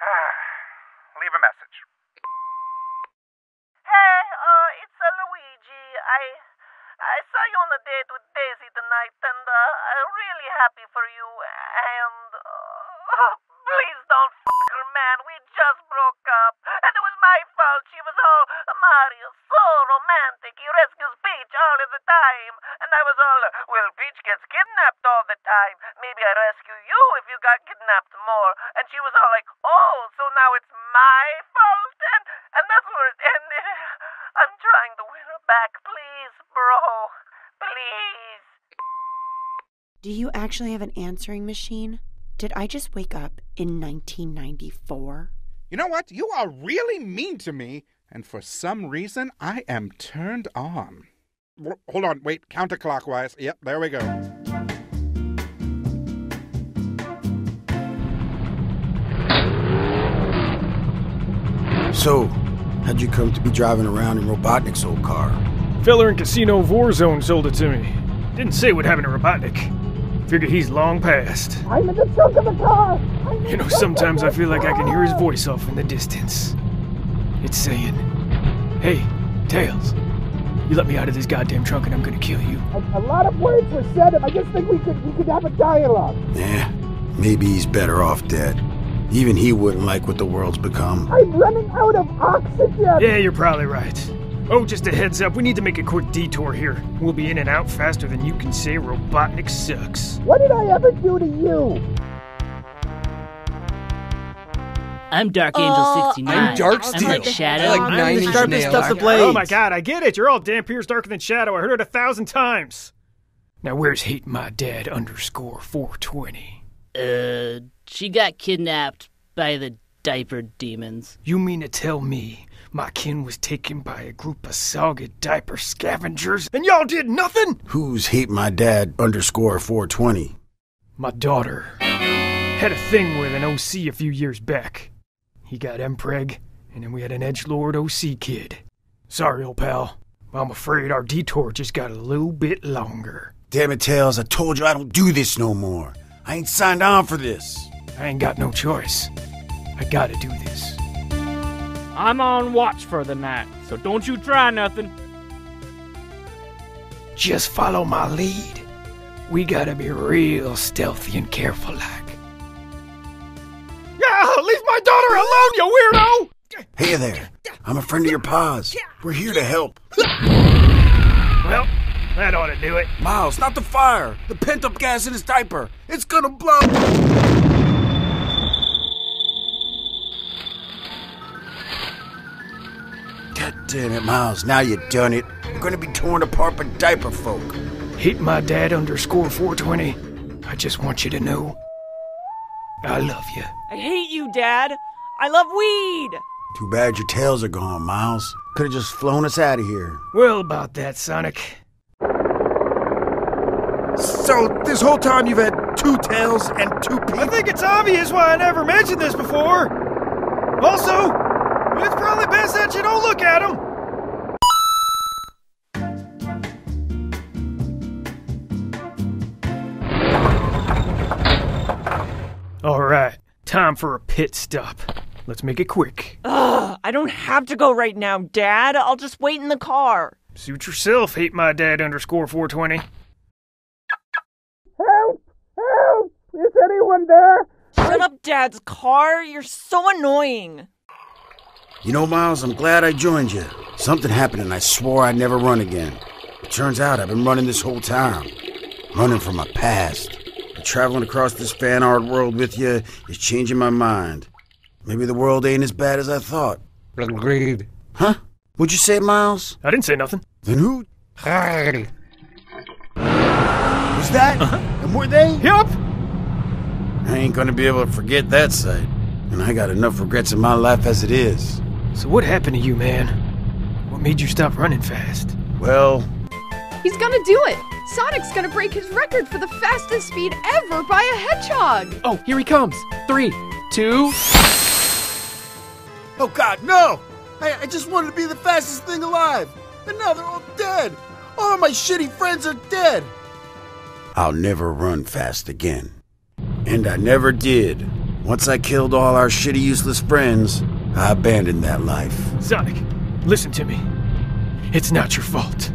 S12: Leave a message.
S49: Hey, uh, it's uh, Luigi. I I saw you on a date with Daisy tonight, and uh, I'm really happy for you. And uh, please don't fuck her, man. We just broke up, and it was my fault. She was all Mario, so romantic. He rescues Peach all of the time, and I was all, well, Peach gets kidnapped all the time. Maybe I rescue you if you got kidnapped more. And she was all like, oh, so now it's my fault, and and that's where it ended. I'm trying to win her back, please, bro. Please.
S48: Do you actually have an answering machine? Did I just wake up in 1994?
S17: You know what? You are really mean to me, and for some reason, I am turned on. W- Hold on, wait, counterclockwise. Yep, there we go.
S20: So, how'd you come to be driving around in Robotnik's old car?
S31: Feller in Casino Warzone sold it to me. Didn't say what happened to Robotnik. Figure he's long past.
S49: I'm in the trunk of the car.
S31: You know, sometimes I feel like I can hear his voice off in the distance. It's saying, Hey, Tails, you let me out of this goddamn trunk and I'm gonna kill you.
S49: A, a lot of words were said, and I just think we could we could have a dialogue.
S20: Eh, maybe he's better off dead. Even he wouldn't like what the world's become.
S49: I'm running out of oxygen.
S31: Yeah, you're probably right. Oh, just a heads up, we need to make a quick detour here. We'll be in and out faster than you can say Robotnik sucks.
S49: What did I ever do to you?
S50: I'm Dark Angel 69.
S36: I'm Dark
S50: I'm
S36: Steel.
S50: like Shadow.
S36: I like Nine
S51: the sharpest
S36: Nails.
S51: stuff to blade.
S31: Oh my god, I get it. You're all Dampiers darker than Shadow. I heard it a thousand times. Now where's Hate My Dad underscore 420?
S50: Uh, she got kidnapped by the diaper demons.
S31: You mean to tell me my kin was taken by a group of soggy diaper scavengers and y'all did nothing?
S20: Who's hate my dad underscore 420?
S31: My daughter had a thing with an OC a few years back. He got Mpreg, and then we had an edgelord OC kid. Sorry, old pal. I'm afraid our detour just got a little bit longer.
S20: Damn it, Tails, I told you I don't do this no more. I ain't signed on for this.
S31: I ain't got no choice. I gotta do this.
S52: I'm on watch for the night, so don't you try nothing.
S31: Just follow my lead. We gotta be real stealthy and careful like. Yeah, leave my my daughter alone, you weirdo!
S20: Hey there. I'm a friend of your pa's. We're here to help.
S31: Well, that ought to do it.
S20: Miles, not the fire. The pent up gas in his diaper. It's gonna blow. God damn it, Miles. Now you done it. We're gonna be torn apart by diaper folk.
S31: Hit my dad underscore 420. I just want you to know I love you.
S53: I hate you, Dad. I love weed.
S20: Too bad your tails are gone, Miles. Could have just flown us out of here.
S31: Well, about that, Sonic.
S54: So, this whole time you've had two tails and two people?
S31: I think it's obvious why I never mentioned this before. Also, it's probably best that you don't look at him. All right, time for a pit stop. Let's make it quick.
S53: Ugh, I don't have to go right now, Dad. I'll just wait in the car.
S31: Suit yourself, hate my dad underscore 420.
S54: Help! Help! Is anyone there?
S53: Shut up, Dad's car. You're so annoying.
S20: You know, Miles, I'm glad I joined you. Something happened and I swore I'd never run again. It turns out I've been running this whole time. Running from my past. But traveling across this fan art world with you is changing my mind. Maybe the world ain't as bad as I thought.
S54: Agreed.
S20: Huh? What'd you say, Miles?
S31: I didn't say nothing.
S20: Then who? Was that? Uh-huh. And were they?
S31: Yup.
S20: I ain't gonna be able to forget that sight. And I got enough regrets in my life as it is.
S31: So, what happened to you, man? What made you stop running fast?
S20: Well,
S55: He's gonna do it! Sonic's gonna break his record for the fastest speed ever by a hedgehog!
S56: Oh, here he comes. Three, two.
S20: Oh God, no! I, I just wanted to be the fastest thing alive, and now they're all dead. All my shitty friends are dead. I'll never run fast again, and I never did. Once I killed all our shitty, useless friends, I abandoned that life.
S31: Sonic, listen to me. It's not your fault.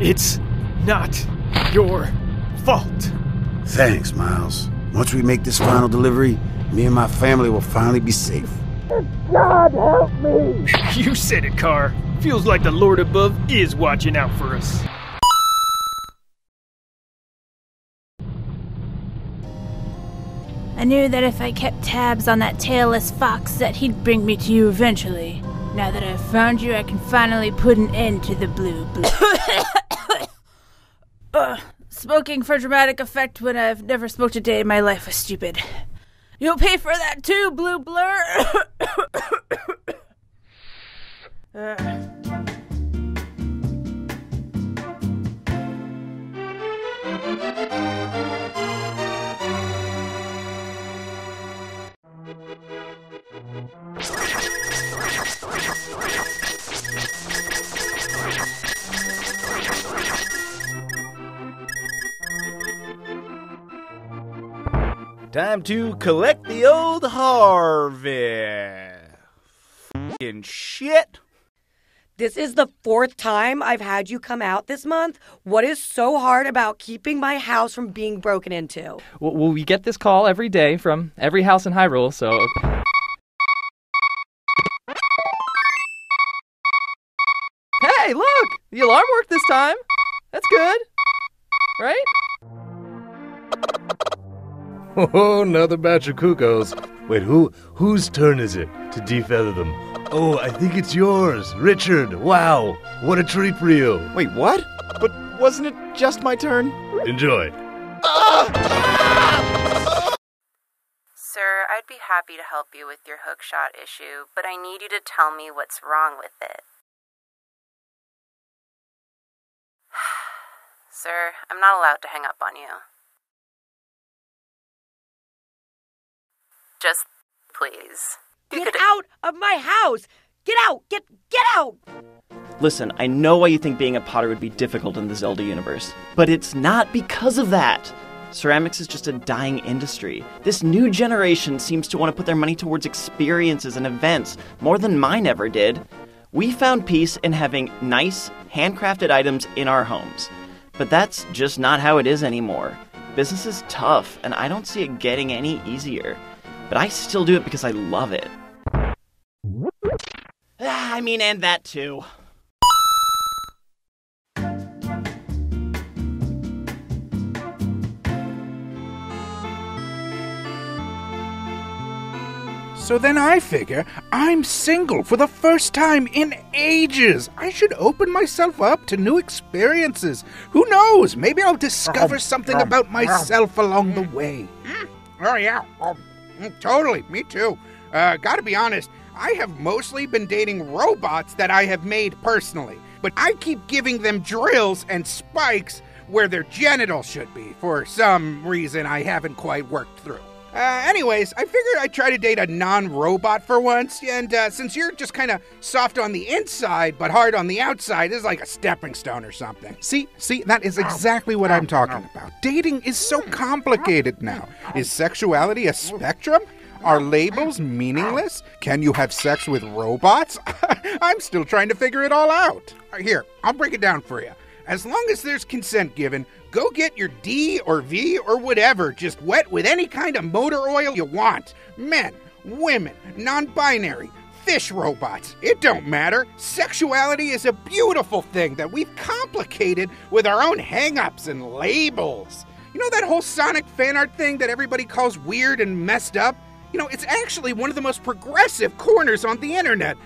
S31: It's not your fault.
S20: Thanks, Miles. Once we make this final delivery, me and my family will finally be safe.
S31: God help me! You said it, Car. Feels like the Lord above is watching out for us.
S18: I knew that if I kept tabs on that tailless fox that he'd bring me to you eventually. Now that I've found you, I can finally put an end to the blue blue. Ugh, smoking for dramatic effect when I've never smoked a day in my life was stupid. You'll pay for that too, Blue Blur. Uh.
S57: Time to collect the old Harvey. Fucking shit.
S58: This is the fourth time I've had you come out this month. What is so hard about keeping my house from being broken into?
S52: Well, well, we get this call every day from every house in Hyrule, so. Hey, look! The alarm worked this time. That's good. Right?
S22: Oh, another batch of cuccos. Wait, who whose turn is it to defeather them? Oh, I think it's yours, Richard. Wow, what a treat for you.
S56: Wait, what? But wasn't it just my turn?
S22: Enjoy.
S59: Sir, I'd be happy to help you with your hookshot issue, but I need you to tell me what's wrong with it. Sir, I'm not allowed to hang up on you. Just please.
S58: Get out of my house! Get out! Get get out!
S56: Listen, I know why you think being a potter would be difficult in the Zelda universe, but it's not because of that. Ceramics is just a dying industry. This new generation seems to want to put their money towards experiences and events more than mine ever did. We found peace in having nice, handcrafted items in our homes. But that's just not how it is anymore. Business is tough, and I don't see it getting any easier. But I still do it because I love it. Ah, I mean, and that too.
S17: So then I figure I'm single for the first time in ages. I should open myself up to new experiences. Who knows? Maybe I'll discover something about myself along the way. Oh, yeah. Mm, totally. Me too. Uh, gotta be honest, I have mostly been dating robots that I have made personally, but I keep giving them drills and spikes where their genitals should be for some reason I haven't quite worked through. Uh, anyways, I figured I'd try to date a non robot for once, and uh, since you're just kind of soft on the inside but hard on the outside, this is like a stepping stone or something. See, see, that is exactly what I'm talking about. Dating is so complicated now. Is sexuality a spectrum? Are labels meaningless? Can you have sex with robots? I'm still trying to figure it all out. Here, I'll break it down for you. As long as there's consent given, go get your D or V or whatever just wet with any kind of motor oil you want. Men, women, non binary, fish robots. It don't matter. Sexuality is a beautiful thing that we've complicated with our own hang ups and labels. You know that whole Sonic fan art thing that everybody calls weird and messed up? You know, it's actually one of the most progressive corners on the internet.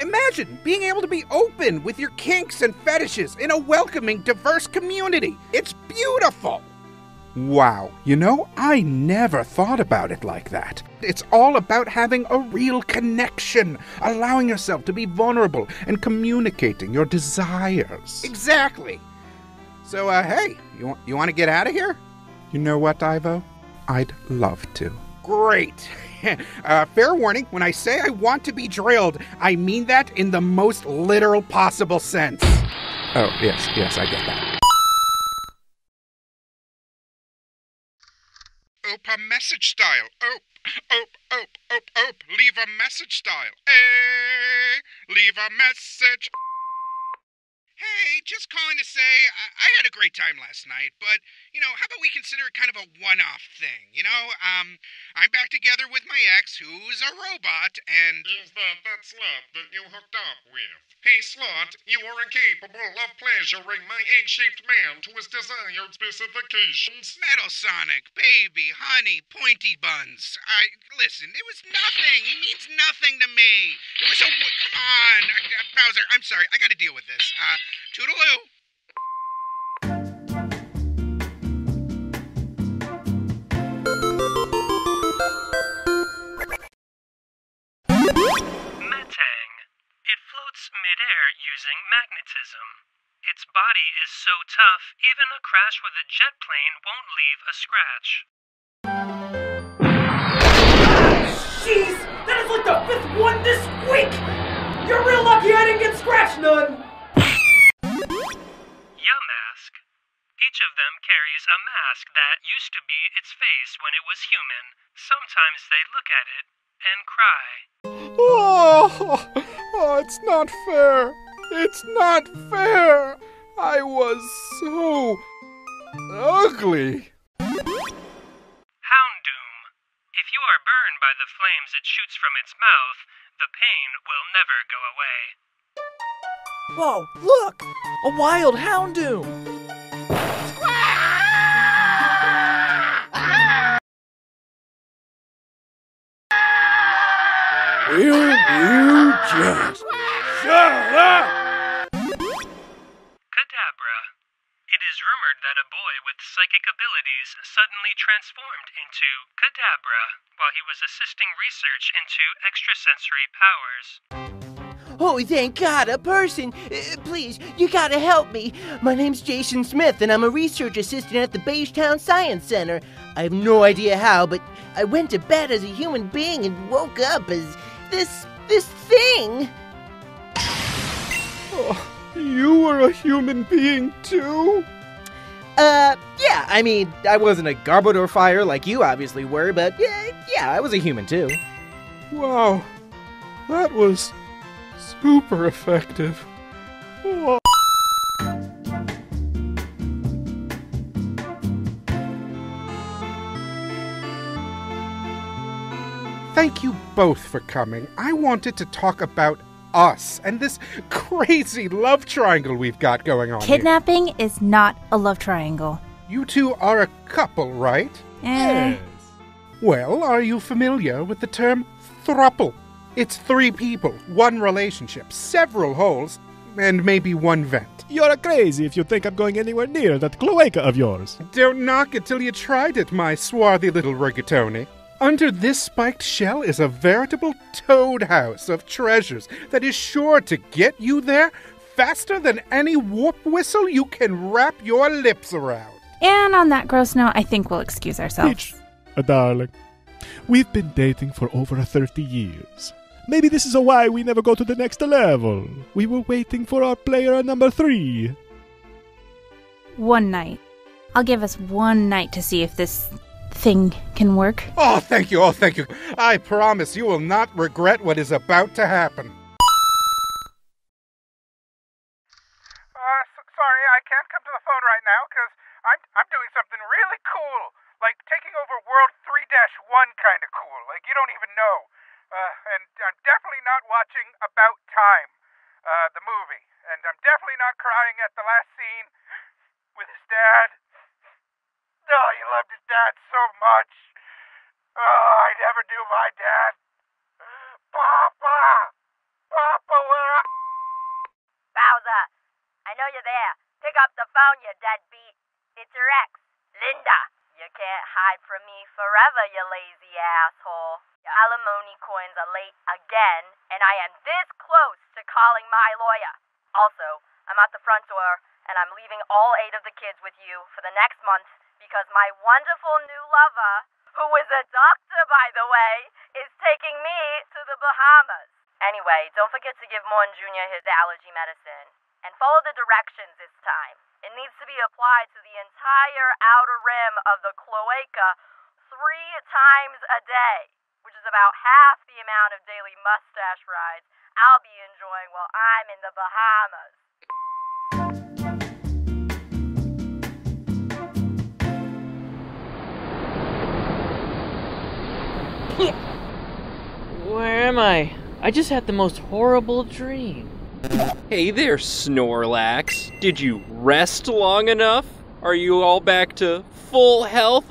S17: Imagine being able to be open with your kinks and fetishes in a welcoming, diverse community. It's beautiful. Wow, you know, I never thought about it like that. It's all about having a real connection, allowing yourself to be vulnerable and communicating your desires. Exactly. So, uh, hey, you, wa- you want to get out of here? You know what, Ivo? I'd love to. Great. uh, fair warning when I say I want to be drilled, I mean that in the most literal possible sense. Oh, yes, yes, I get that. Opa message style. Op, op, op, op, op. Leave a message style. Hey, leave a message. Hey, just calling to say I, I had a great time last night, but you know, how about we consider it kind of a one-off thing? You know, um, I'm back together with my ex, who's a robot, and
S60: Is that that slut that you hooked up with? Hey, slut, you are incapable of pleasuring my egg-shaped man to his desired specifications.
S17: Metal Sonic, baby, honey, pointy buns. I listen. It was nothing. He means nothing to me. It was a come on, uh, Bowser. I'm sorry. I got to deal with this. Uh, toodaloo.
S45: Metang. It floats midair using magnetism. Its body is so tough, even a crash with a jet plane won't leave a scratch.
S61: Jeez, that is like the fifth one this week! You're real lucky I didn't get scratched none!
S45: Each of them carries a mask that used to be its face when it was human. Sometimes they look at it and cry.
S17: Oh, oh, it's not fair. It's not fair. I was so ugly.
S45: Houndoom. If you are burned by the flames it shoots from its mouth, the pain will never go away.
S62: Whoa, look! A wild Houndoom!
S54: Will you just shut up?
S45: Kadabra. It is rumored that a boy with psychic abilities suddenly transformed into Kadabra while he was assisting research into extrasensory powers.
S41: Oh, thank God, a person. Uh, please, you gotta help me. My name's Jason Smith, and I'm a research assistant at the Bagetown Science Center. I have no idea how, but I went to bed as a human being and woke up as this this thing.
S17: Oh, you were a human being too?
S41: Uh, yeah. I mean, I wasn't a Garbodor fire like you obviously were, but yeah, yeah, I was a human too.
S17: Wow, that was super effective. Oh. Thank you both for coming. I wanted to talk about us and this crazy love triangle we've got going on.
S18: Kidnapping is not a love triangle.
S17: You two are a couple, right?
S18: Eh.
S17: Well, are you familiar with the term thruple? It's three people, one relationship, several holes, and maybe one vent.
S5: You're a crazy if you think I'm going anywhere near that cloaca of yours.
S17: Don't knock it till you tried it, my swarthy little rigatoni. Under this spiked shell is a veritable toad house of treasures that is sure to get you there faster than any warp whistle you can wrap your lips around.
S18: And on that gross note, I think we'll excuse ourselves.
S5: Peach, a darling, we've been dating for over 30 years. Maybe this is why we never go to the next level. We were waiting for our player number three.
S18: One night. I'll give us one night to see if this thing can work.
S17: Oh, thank you, oh, thank you. I promise you will not regret what is about to happen.
S63: Uh, s- sorry, I can't come to the phone right now because I'm I'm doing something really cool, like taking over World 3-1 kind of cool. Like you don't even know. Uh, and I'm definitely not watching About Time, uh, the movie, and I'm definitely not crying at the last scene with his dad. Oh, he loved his dad so much. Oh, I never knew my dad. Papa, Papa, where? are-
S64: Bowser, I know you're there. Pick up the phone, you deadbeat. It's your ex, Linda. You can't hide from me forever, you lazy asshole. Your alimony coins are late again, and I am this close to calling my lawyer. Also, I'm at the front door, and I'm leaving all eight of the kids with you for the next month because my wonderful new lover, who is a doctor, by the way, is taking me to the Bahamas. Anyway, don't forget to give Morn Jr. his allergy medicine. And follow the directions this time. It needs to be applied to the entire outer rim of the cloaca three times a day, which is about half the amount of daily mustache rides I'll be enjoying while I'm in the Bahamas.
S25: Where am I? I just had the most horrible dream.
S26: Hey there, Snorlax. Did you rest long enough? Are you all back to full health?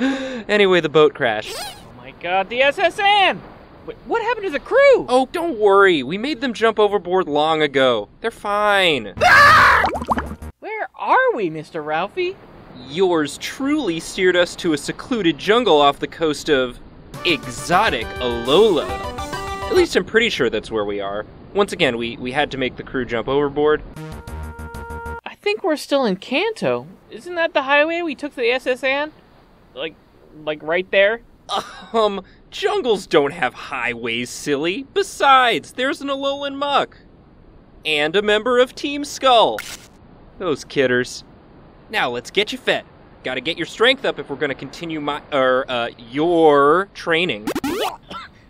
S26: anyway, the boat crashed.
S25: Oh my god, the S.S. Anne! Wait, what happened to the crew?
S26: Oh, don't worry. We made them jump overboard long ago. They're fine.
S25: Where are we, Mr. Ralphie?
S26: Yours truly steered us to a secluded jungle off the coast of exotic Alola. At least I'm pretty sure that's where we are. Once again, we, we had to make the crew jump overboard.
S25: I think we're still in Kanto. Isn't that the highway we took to the S.S. Anne? Like, like right there?
S26: Um, jungles don't have highways, silly. Besides, there's an Alolan Muk. And a member of Team Skull. Those kidders. Now, let's get you fed. Gotta get your strength up if we're gonna continue my, er, uh, your training.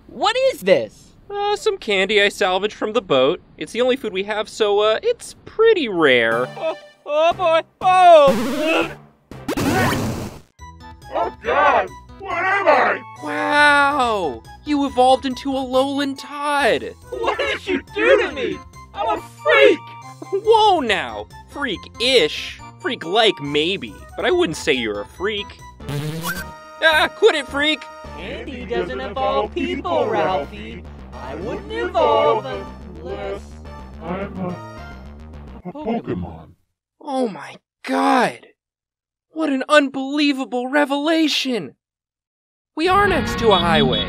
S25: What is this?
S26: Uh, some candy I salvaged from the boat. It's the only food we have, so, uh, it's pretty rare.
S25: Oh, oh boy! Oh!
S60: Oh God! What am I?
S26: Wow! You evolved into Alolan Todd!
S25: What did you do to me? I'm a freak!
S26: Whoa now! Freak-ish. Freak-like, maybe. But I wouldn't say you're a freak. Ah, quit it, freak!
S25: Andy doesn't involve people, Ralphie. I wouldn't evolve unless...
S60: I'm a, a Pokemon.
S26: Oh my god! What an unbelievable revelation! We are next to a highway.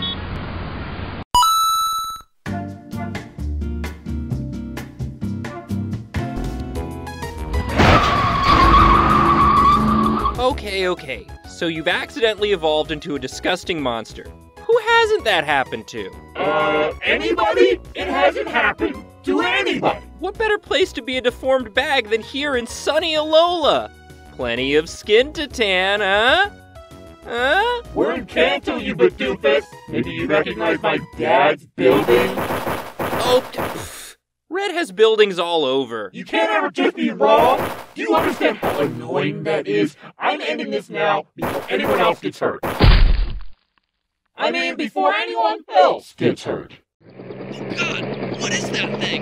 S26: Okay, okay. So you've accidentally evolved into a disgusting monster. Who hasn't that happened to?
S60: Uh, anybody? It hasn't happened to anybody.
S26: What better place to be a deformed bag than here in sunny Alola? Plenty of skin to tan, huh? Huh?
S60: We're in Kanto, you badoofus. Maybe you recognize my dad's building?
S26: Oh. Red has buildings all over.
S60: You can't ever just be wrong. Do you understand how annoying that is? I'm ending this now before anyone else gets hurt.
S61: I mean, before anyone else gets hurt.
S65: Oh God, what is that thing?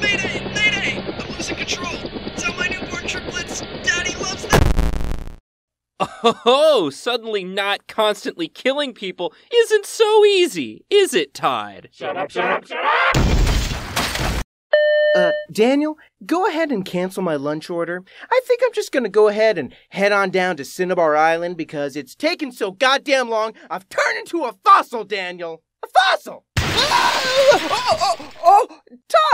S65: Mayday! Mayday! I'm losing control! Tell my newborn triplets, Daddy loves them!
S26: Oh, suddenly not constantly killing people isn't so easy, is it, Todd?
S61: Shut up, shut up, shut up!
S41: Uh, Daniel, go ahead and cancel my lunch order. I think I'm just gonna go ahead and head on down to Cinnabar Island because it's taken so goddamn long. I've turned into a fossil, Daniel. A fossil! Oh, oh, oh,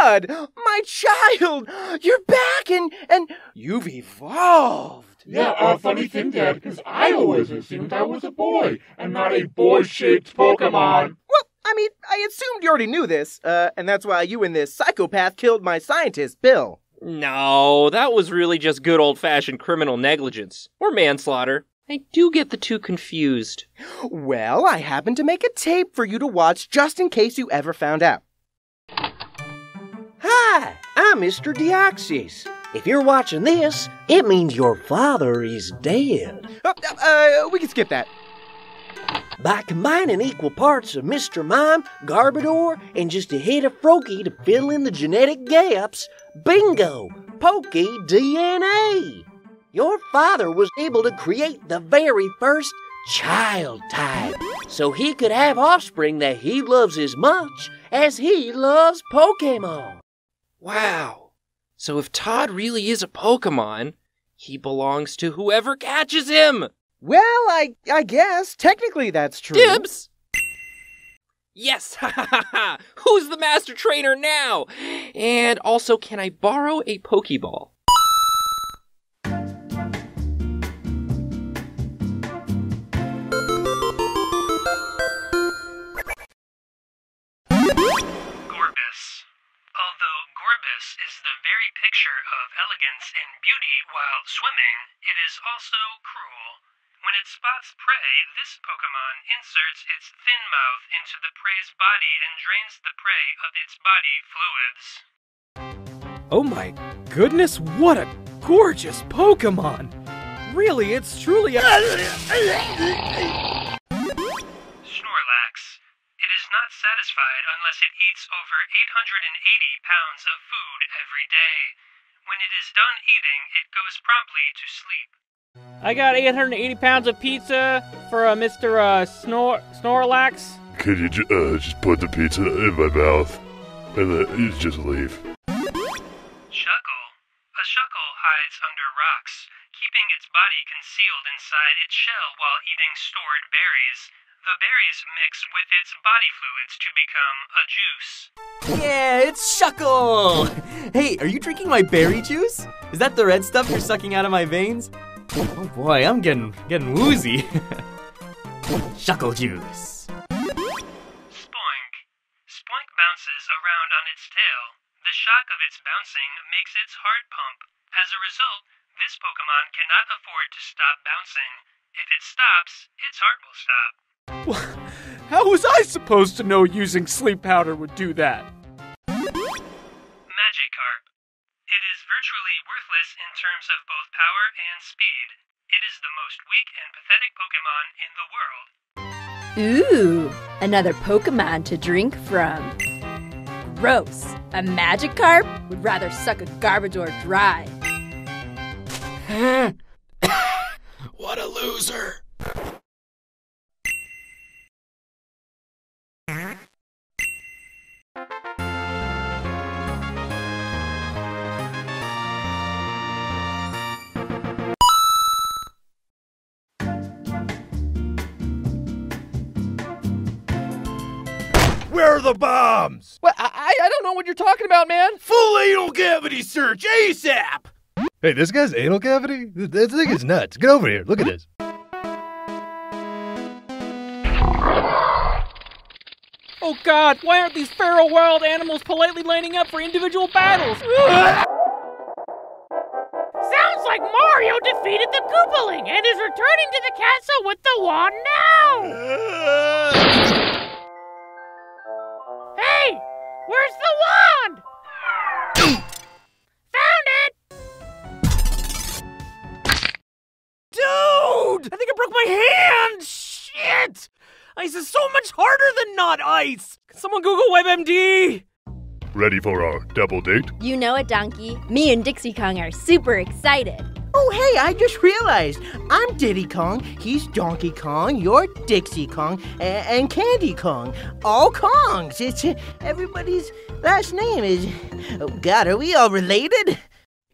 S41: Todd, my child, you're back and and you've evolved.
S61: Yeah, uh, funny thing, Dad, because I always assumed I was a boy and not a boy-shaped Pokemon.
S41: Well, I mean, I assumed you already knew this, uh, and that's why you and this psychopath killed my scientist, Bill.
S26: No, that was really just good old fashioned criminal negligence. Or manslaughter. I do get the two confused.
S41: Well, I happened to make a tape for you to watch just in case you ever found out.
S13: Hi, I'm Mr. Deoxys. If you're watching this, it means your father is dead.
S41: Uh, uh, we can skip that.
S13: By combining equal parts of Mr. Mime, Garbodor, and just a hit of Froakie to fill in the genetic gaps, bingo! Pokey DNA! Your father was able to create the very first child type, so he could have offspring that he loves as much as he loves Pokemon.
S26: Wow. So if Todd really is a Pokemon, he belongs to whoever catches him.
S41: Well, I I guess technically that's true.
S26: Dibs! Yes! Ha ha ha ha! Who's the master trainer now? And also, can I borrow a Pokeball?
S45: Gorebyss. Although Gorebyss is the very picture of elegance and beauty while swimming, it is also cruel. When it spots prey, this Pokemon inserts its thin mouth into the prey's body and drains the prey of its body fluids.
S52: Oh my goodness, what a gorgeous Pokemon! Really, it's truly a.
S45: Snorlax. It is not satisfied unless it eats over 880 pounds of food every day. When it is done eating, it goes promptly to sleep.
S25: I got 880 pounds of pizza for uh, Mr. Uh, Snor Snorlax.
S66: Could you ju- uh, just put the pizza in my mouth and then you just leave?
S45: Shuckle. A shuckle hides under rocks, keeping its body concealed inside its shell while eating stored berries. The berries mix with its body fluids to become a juice.
S62: Yeah, it's Shuckle! Hey, are you drinking my berry juice? Is that the red stuff you're sucking out of my veins? Oh boy, I'm getting getting woozy. Shuckle juice.
S45: Spoink. Spoink bounces around on its tail. The shock of its bouncing makes its heart pump. As a result, this Pokemon cannot afford to stop bouncing. If it stops, its heart will stop.
S52: How was I supposed to know using sleep powder would do that?
S45: Virtually worthless in terms of both power and speed. It is the most weak and pathetic Pokemon in the world.
S64: Ooh, another Pokemon to drink from. Gross. A Magikarp would rather suck a Garbodor dry.
S54: What a loser.
S52: The bombs? What? I, I don't know what you're talking about, man.
S54: Full anal cavity search ASAP!
S22: Hey, this guy's anal cavity? This thing is nuts. Get over here. Look at this.
S25: Oh god, why aren't these feral wild animals politely lining up for individual battles?
S67: Sounds like Mario defeated the Koopaling and is returning to the castle with the wand now! hey! Where's the wand? Found it!
S62: Dude! I think I broke my hand! Shit! I
S8: ice is so much harder than not ice! Can someone Google WebMD?
S22: Ready for our double date?
S51: You know it, Donkey. Me and Dixie Kong are super excited.
S41: Oh, hey, I just realized. I'm Diddy Kong, he's Donkey Kong, you're Dixie Kong, a- and Candy Kong. All Kongs. It's uh, everybody's last name is. Oh, God, are we all related?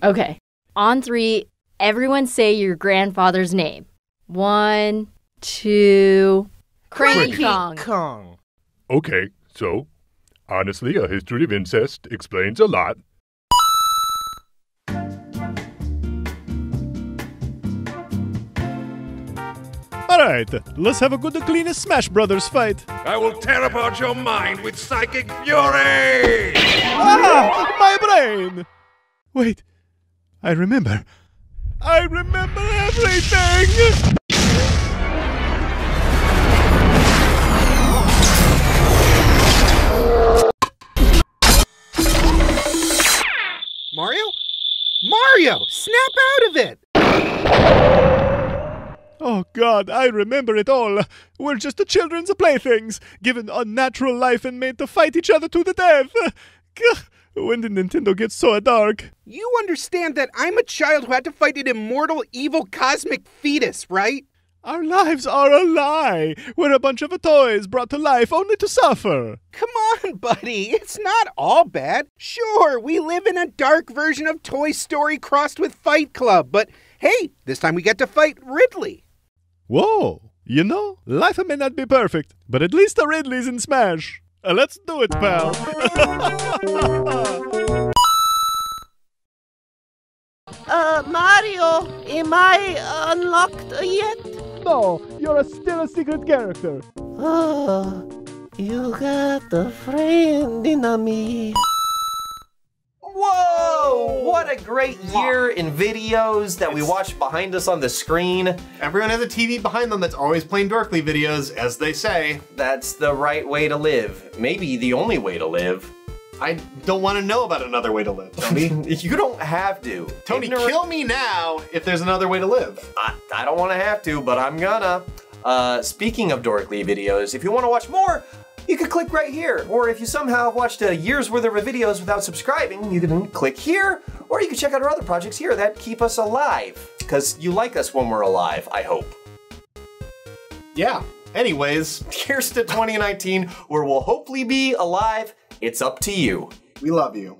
S51: Okay. On three, everyone say your grandfather's name. One, two. Cranky
S41: Cranky
S51: Kong.
S41: Kong.
S22: Okay, so, honestly, a history of incest explains a lot.
S5: Alright, let's have a good clean Smash Brothers fight.
S68: I will tear apart your mind with psychic fury!
S5: Ah! My brain! Wait, I remember. I remember everything!
S17: Mario? Mario! Snap out of it!
S5: Oh god, I remember it all. We're just the children's playthings, given unnatural life and made to fight each other to the death. When did Nintendo get so dark?
S17: You understand that I'm a child who had to fight an immortal, evil cosmic fetus, right?
S5: Our lives are a lie. We're a bunch of toys brought to life only to suffer.
S17: Come on, buddy. It's not all bad. Sure, we live in a dark version of Toy Story crossed with Fight Club, but hey, this time we get to fight Ridley.
S5: Whoa, you know, life may not be perfect, but at least the Ridley's in Smash. Uh, let's do it, pal.
S41: Uh, Mario, am I unlocked yet?
S5: no, you're still a secret character.
S41: Oh, you got a friend in me.
S1: Whoa! What a great year in videos that we watch behind us on the screen.
S2: Everyone has a TV behind them that's always playing Dorkly videos, as they say.
S1: That's the right way to live. Maybe the only way to live.
S2: I don't want to know about another way to live, Tony.
S1: you don't have to.
S2: Tony,
S1: Ignorant-
S2: kill me now if there's another way to live.
S1: I, I don't want to have to, but I'm gonna. Uh, speaking of Dorkly videos, if you want to watch more, you could click right here. Or if you somehow have watched a year's worth of videos without subscribing, you can click here. Or you can check out our other projects here that keep us alive. Because you like us when we're alive, I hope.
S2: Yeah. Anyways,
S1: here's to 2019, where we'll hopefully be alive. It's up to you.
S2: We love you.